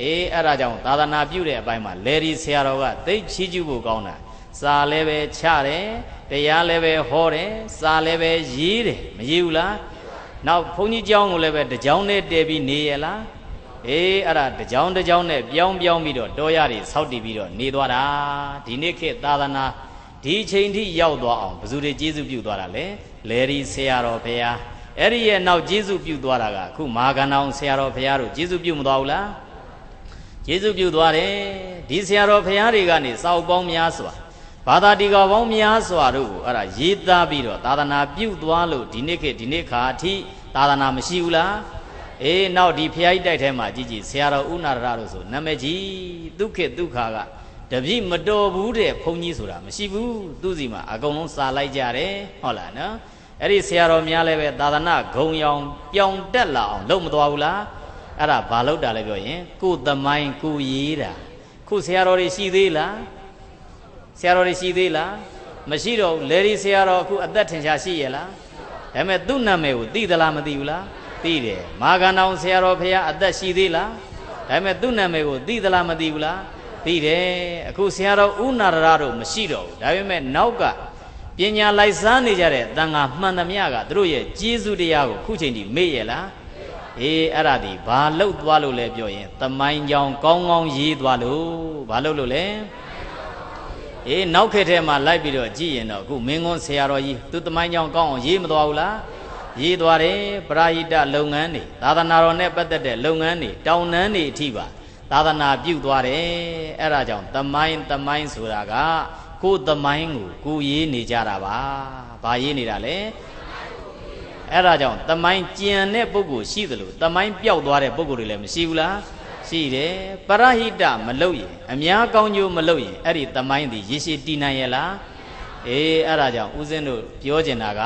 အေးအဲ့ဒါကြောင့်သာသနာပြုတဲ့အပိုင်းမှာလေဒီဆရာတော်ကသိချီးကျူးဖို့ကောင်းတာစာလည်းပဲချတယ်တရားလည်းပဲဟောတယ်စာလည်းပဲရေးတယ်မရေးဘူးလားနောက်ဘုန်းကြီးเจ้าကိုလည်းပဲတကြောင်နဲ့တည်ပြီးနေရလား အေးအဲ့ဒါတကြောင်တကြောင်နဲ့ပြောင်းပြောင်းပြီးတော့တော်ရည်ဆောက်တည်ပြီးတော့နေသွားတာဒီနေ့ခေတ်သာသနာဒီချိန်ထိရောက်သွားအောင်ဘယ်သူတွေကျေးဇူးပြုသွားတာလဲလေဒီဆရာတော်ဘုရားအဲ့ဒီရဲ့နောက်ကျေးဇူးပြုသွားတာကအခုမာဂန္တောင်ဆရာတော်ဘုရားတို့ကျေးဇူးပြုမသွားဘူးလားကျေးဇူးပြုသွားတယ်ဒီဆရာတော်ဘုရားတွေကနေစောက်ပေါင်းများစွာဘာသာတီကာပေါင်းများစွာတို့ကိုအဲ့ဒါရေးသားပြီးတော့သာသနာပြုသွားလို့ဒီနေ့ခေတ်ဒီနေ့ခါအထိသာသနာမရှိဘူးလား အေးနောက်ဒီဖျားကြီးတိုက်ထဲမှာကြည်ကြည်ဆရာတော်ဥနာရရတို့ဆိုနာမည်ကြီးဒုက္ခဒုက္ခကတပြည့်မတော်ဘူးတဲ့ဘုန်းကြီးဆိုတာမရှိဘူးသူစီမှာအကုန်လုံးစာလိုက်ကြတယ်ဟုတ်လားနော်အဲ့ဒီဆရာတော်များလည်းပဲသာသနာဂုံရောင်ပြောင်တက်လာအောင်လုပ်မသွားဘူးလားအဲ့ဒါဘာလုပ်တာလဲပြောရင်ကိုသမိုင်းကိုရေးတာခုဆရာတော်တွေရှိသေးလားဆရာတော်တွေရှိသေးလားမရှိတော့ဘူးလေဒီဆရာတော်အခုအသက်ထင်ရှားရှိရဲ့လားဒါပေမဲ့သူ့နာမည်ကိုသိသလားမသိဘူးလား သိတယ်မာဂန္တောင်ဆရာတော်ဖရာအသက်ရှိသေးလားဒါပေမဲ့သူ့နာမည်ကိုသိသလားမသိဘူးလားသိတယ်အခုဆရာတော်ဥနာရရတို့မရှိတော့ဘူးဒါပေမဲ့နောက်ကပညာလိုက်စားနေကြတဲ့တန်ခါမှန်သမျှကသူတို့ရဲ့ကျေးဇူးတရားကိုခုချိန်ထိမေ့ရလားအေးအဲ့ဒါဒီဘာလှုပ်သွားလို့လဲပြောရင်သမိုင်းကြောင်ကောင်းကောင်းရေးသွားလို့ဘာလှုပ်လို့လဲအေးနောက်ခေတ်ထဲမှာလိုက်ပြီးတော့ကြည့်ရင်တော့အခုမင်းကွန်းဆရာတော်ကြီးသူသမိုင်းကြောင်ကောင်းအောင်ရေးမသွားဘူးလား ရေးသွားတယ်ပရာဟိတလုပ်ငန်းတွေသာသနာတော်နဲ့ပတ်သက်တဲ့လုပ်ငန်းတွေတောင်းနှန်းတွေအထိပါသာသနာပြုသွားတယ်အဲ့ဒါကြောင့်သမိုင်းသမိုင်းဆိုတာကကိုယ်သမိုင်းကိုကိုရေးနေကြတာပါဘာရေးနေတာလဲအဲ့ဒါကြောင့်သမိုင်းကြံတဲ့ပုဂ္ဂိုလ်ရှိသလိုသမိုင်းပျောက်သွားတဲ့ပုဂ္ဂိုလ်တွေလည်းမရှိဘူးလားရှိတယ်ပရဟိတမလုပ်ရင်အများကောင်းကျိုးမလုပ်ရင်အဲ့ဒီသမိုင်းဒီရေရှည်တည်နိုင်ရဲ့လား အေးအဲ့ဒါကြောင့်ဦးဇင်းတို့ပြောချင်တာက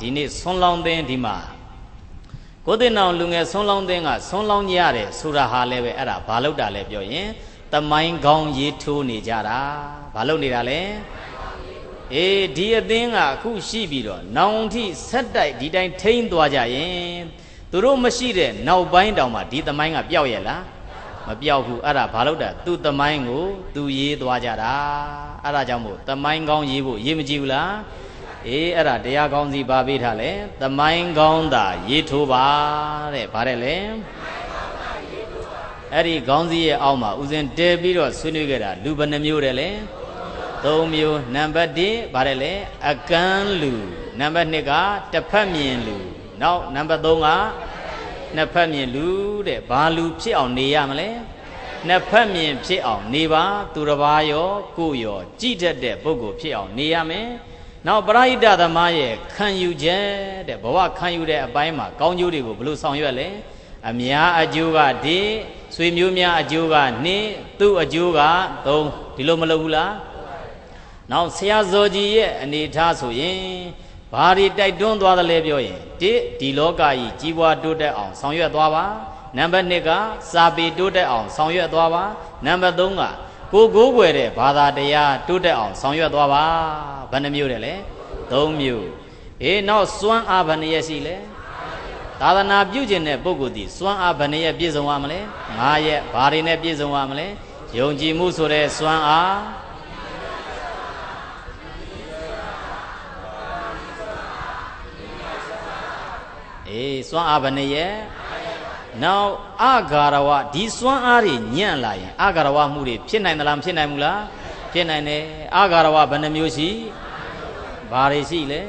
ဒီနေ့ဆွန်းလောင်းသင်းဒီမှာကိုသိနောင်လူငယ်ဆွန်းလောင်းသင်းကဆွန်းလောင်းကြရတယ်ဆိုတာဟာလည်းပဲအဲ့ဒါဘာလို့တာလဲပြောရင်တမိုင်းကောင်းရေးထိုးနေကြတာဘာလို့နေတာလဲအေးဒီအသင်းကအခုရှိပြီးတော့နောင်ထိဆက်တိုက်ဒီတိုင်းထိန်းသွားကြရင်သူတို့မရှိတဲ့နောက်ပိုင်းတောင်မှဒီသမိုင်းကပျောက်ရဲ့လား မပျောက်ဘူးအဲ့ဒါဘာလို့တာသူသမိုင်းကိုသူရေးသွားကြတာအဲ့ဒါကြောင့်မို့သမိုင်းကောင်းရေးဖို့ရေးမကြည့်ဘူးလားအေးအဲ့ဒါတရားကောင်းစီပါပေးထားလဲသမိုင်းကောင်းတာရေးထိုးပါတဲ့ဗါတယ်လေအဲ့ဒီခေါင်းစည်းရဲ့အောက်မှာဥစဉ်တဲပြီးတော့ဆွေးနွေးခဲ့တာလူဘယ်နှမျိုးတယ်လဲ၃မျိုးနံပါတ်1ဗါတယ်လေအကန်းလူနံပါတ်2ကတစ်ဖက်မြင်လူနောက်နံပါတ်3က နှစ်ဖက်မြင်လူတဲ့ဘာလူဖြစ်အောင်နေရမလဲနှစ်ဖက်မြင်ဖြစ်အောင်နေပါ သူတစ်ပါးရောကိုယ်ရောကြည်တတ်တဲ့ပုဂ္ဂိုလ်ဖြစ်အောင်နေရမယ်နောက်ပရိဟိတသမားရဲ့ခံယူချက်တဲ့ဘဝခံယူတဲ့အပိုင်းမှာကောင်းကျိုးတွေကိုဘယ်လိုဆောင်ရွက်လဲအများအကျိုးကဒီဆွေမျိုးများအကျိုးက2သူ့အကျိုးက3ဒီလိုမလုပ်ဘူးလားနောက်ဆရာဇော်ကြီးရဲ့အနေထားဆိုရင် ဘာတွေတိုက်တွန်းသွားတယ်လဲပြောရင်တိဒီလောကကြီးကြီးပွားတိုးတက်အောင်ဆောင်ရွက်သွားပါနံပါတ်2ကစာပေတိုးတက်အောင်ဆောင်ရွက်သွားပါနံပါတ်3ကကိုကိုးကွယ်တဲ့ဘာသာတရားတိုးတက်အောင်ဆောင်ရွက်သွားပါဘယ်နှမျိုးတယ်လဲ3မျိုးအေးနောက်စွမ်းအားဘယ်နှရက်ရှိလဲသာသနာပြုကျင်တဲ့ပုဂ္ဂိုလ်ဒီစွမ်းအားဘယ်နှရက်ပြည့်စုံရမလဲ9ရက်ဘာတွေနဲ့ပြည့်စုံရမလဲယုံကြည်မှုဆိုတဲ့စွမ်းအား အေးစွမ်းအားဘယ်နှရက်နောက်အဂါရဝဒီစွမ်းအားတွေညံ့လာရင်အဂါရဝမှုတွေဖြစ်နိုင်သလားမဖြစ်နိုင်ဘူးလားဖြစ်နိုင်တယ်အဂါရဝဘယ်နှမျိုးရှိဘာတွေရှိလဲ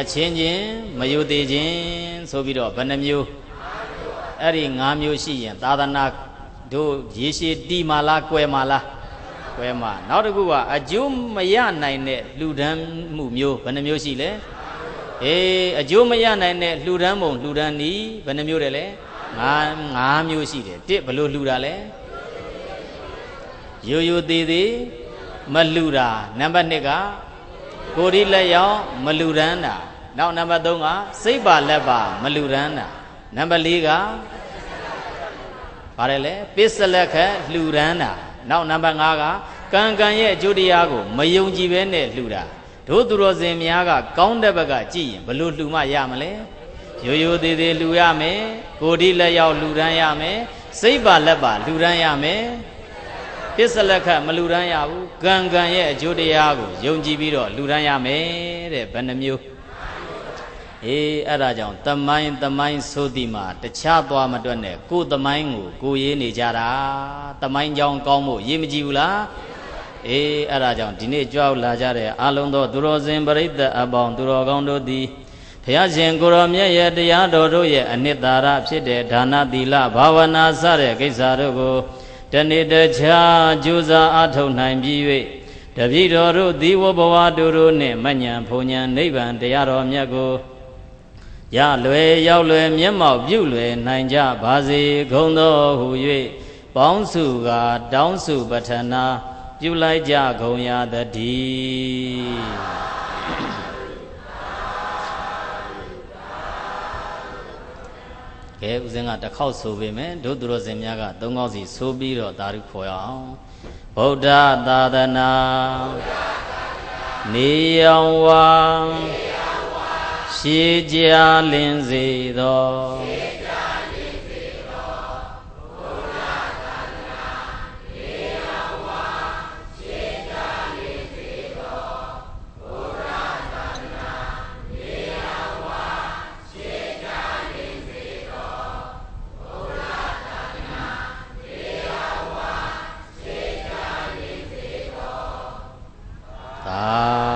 အချင်းချင်းမယုသေးခြင်းဆိုပြီးတော့ဘယ်နှမျိုးအဲ့ဒီ၅မျိုးရှိရင်သာသနာ တို့ရေရှည်တီမာလားကွယ်မာလားကွယ်မာနောက်တစ်ခုကအကျိုးမရနိုင်တဲ့လှူဒန်းမှုမျိုးဘယ်နှမျိုးရှိလဲအေးအကျိုးမရနိုင်တဲ့လှူဒန်းပုံလှူဒန်းဤဘယ်နှမျိုးတယ်လဲ၅၅မျိုးရှိတယ်တစ်ဘလို့လှူတာလဲရိုးရိုးသေးသေးမလှူတာနံပါတ်2ကကိုရီလက်ရောက်မလှူဒန်းတာနောက်နံပါတ်3ကစိတ်ပါလက်ပါမလှူဒန်းတာနံပါတ်4က ဘာလဲလဲပစ္စလက်ခလှူဒန်းတာနောက်နံပါတ်5ကကံကံရဲ့အကျိုးတရားကိုမယုံကြည်ဘဲနဲ့လှူတာတို့သူတော်စင်များကကောင်းတဲ့ဘက်ကကြည့်ရင်ဘလို့လှူမှရမလဲရိုးရိုးသေးသေးလှူရမယ်ကိုဒီလက်ရောက်လှူဒန်းရမယ်စိတ်ပါလက်ပါလှူဒန်းရမယ်ပစ္စလက်ခမလှူဒန်းရဘူးကံကံရဲ့အကျိုးတရားကိုယုံကြည်ပြီးတော့လှူဒန်းရမယ်တဲ့ဘယ်နှမျိုး အေးအဲ့ဒါကြောင့်တမိုင်းတမိုင်းဆိုသည်မှာတခြားသွားမတွက်နဲ့ကိုယ်တမိုင်းကိုကိုရေးနေကြတာတမိုင်းကြောင်းကောင်းဖို့ရေးမကြည့်ဘူးလားအေးအဲ့ဒါကြောင့်ဒီနေ့ကြွားလာကြတဲ့အာလုံးသောသူတော်စင်ပရိသတ်အပေါင်းသူတော်ကောင်းတို့သည်ဘုရားရှင်ကိုရောမြတ်ရဲ့တရားတော်တို့ရဲ့အနှစ်သာရဖြစ်တဲ့ဒါနသီလဘာဝနာစတဲ့ကိစ္စတို့ကိုတနေ့တခြားကြိုးစားအားထုတ်နိုင်ပြီး၍တပည့်တော်တို့သီဝဘဝတို့တို့နှင့်မညံဖုန်ညံနိဗ္ဗာန်တရားတော်မြတ်ကို ရလွယ်ရောက်လွယ်မျက်မှောက်ပြုလွယ်နိုင်ကြပါစေကုန်သောဟု၍ပေါင်းစုကတောင်းစုပထနာပြုလိုက်ကြကုန်ရသတည်းကဲဦးဇင်းကတစ်ခေါက်ဆိုပေမယ်တို့သူတော်စင်များကသုံးခေါက်စီဆိုပြီးတော့သာဓုခေါ်ရအောင်ဗုဒ္ဓသာသနာနေယောင်ဝါ ရှေးကြလင်းစေသောသာဓုသာဓုသာ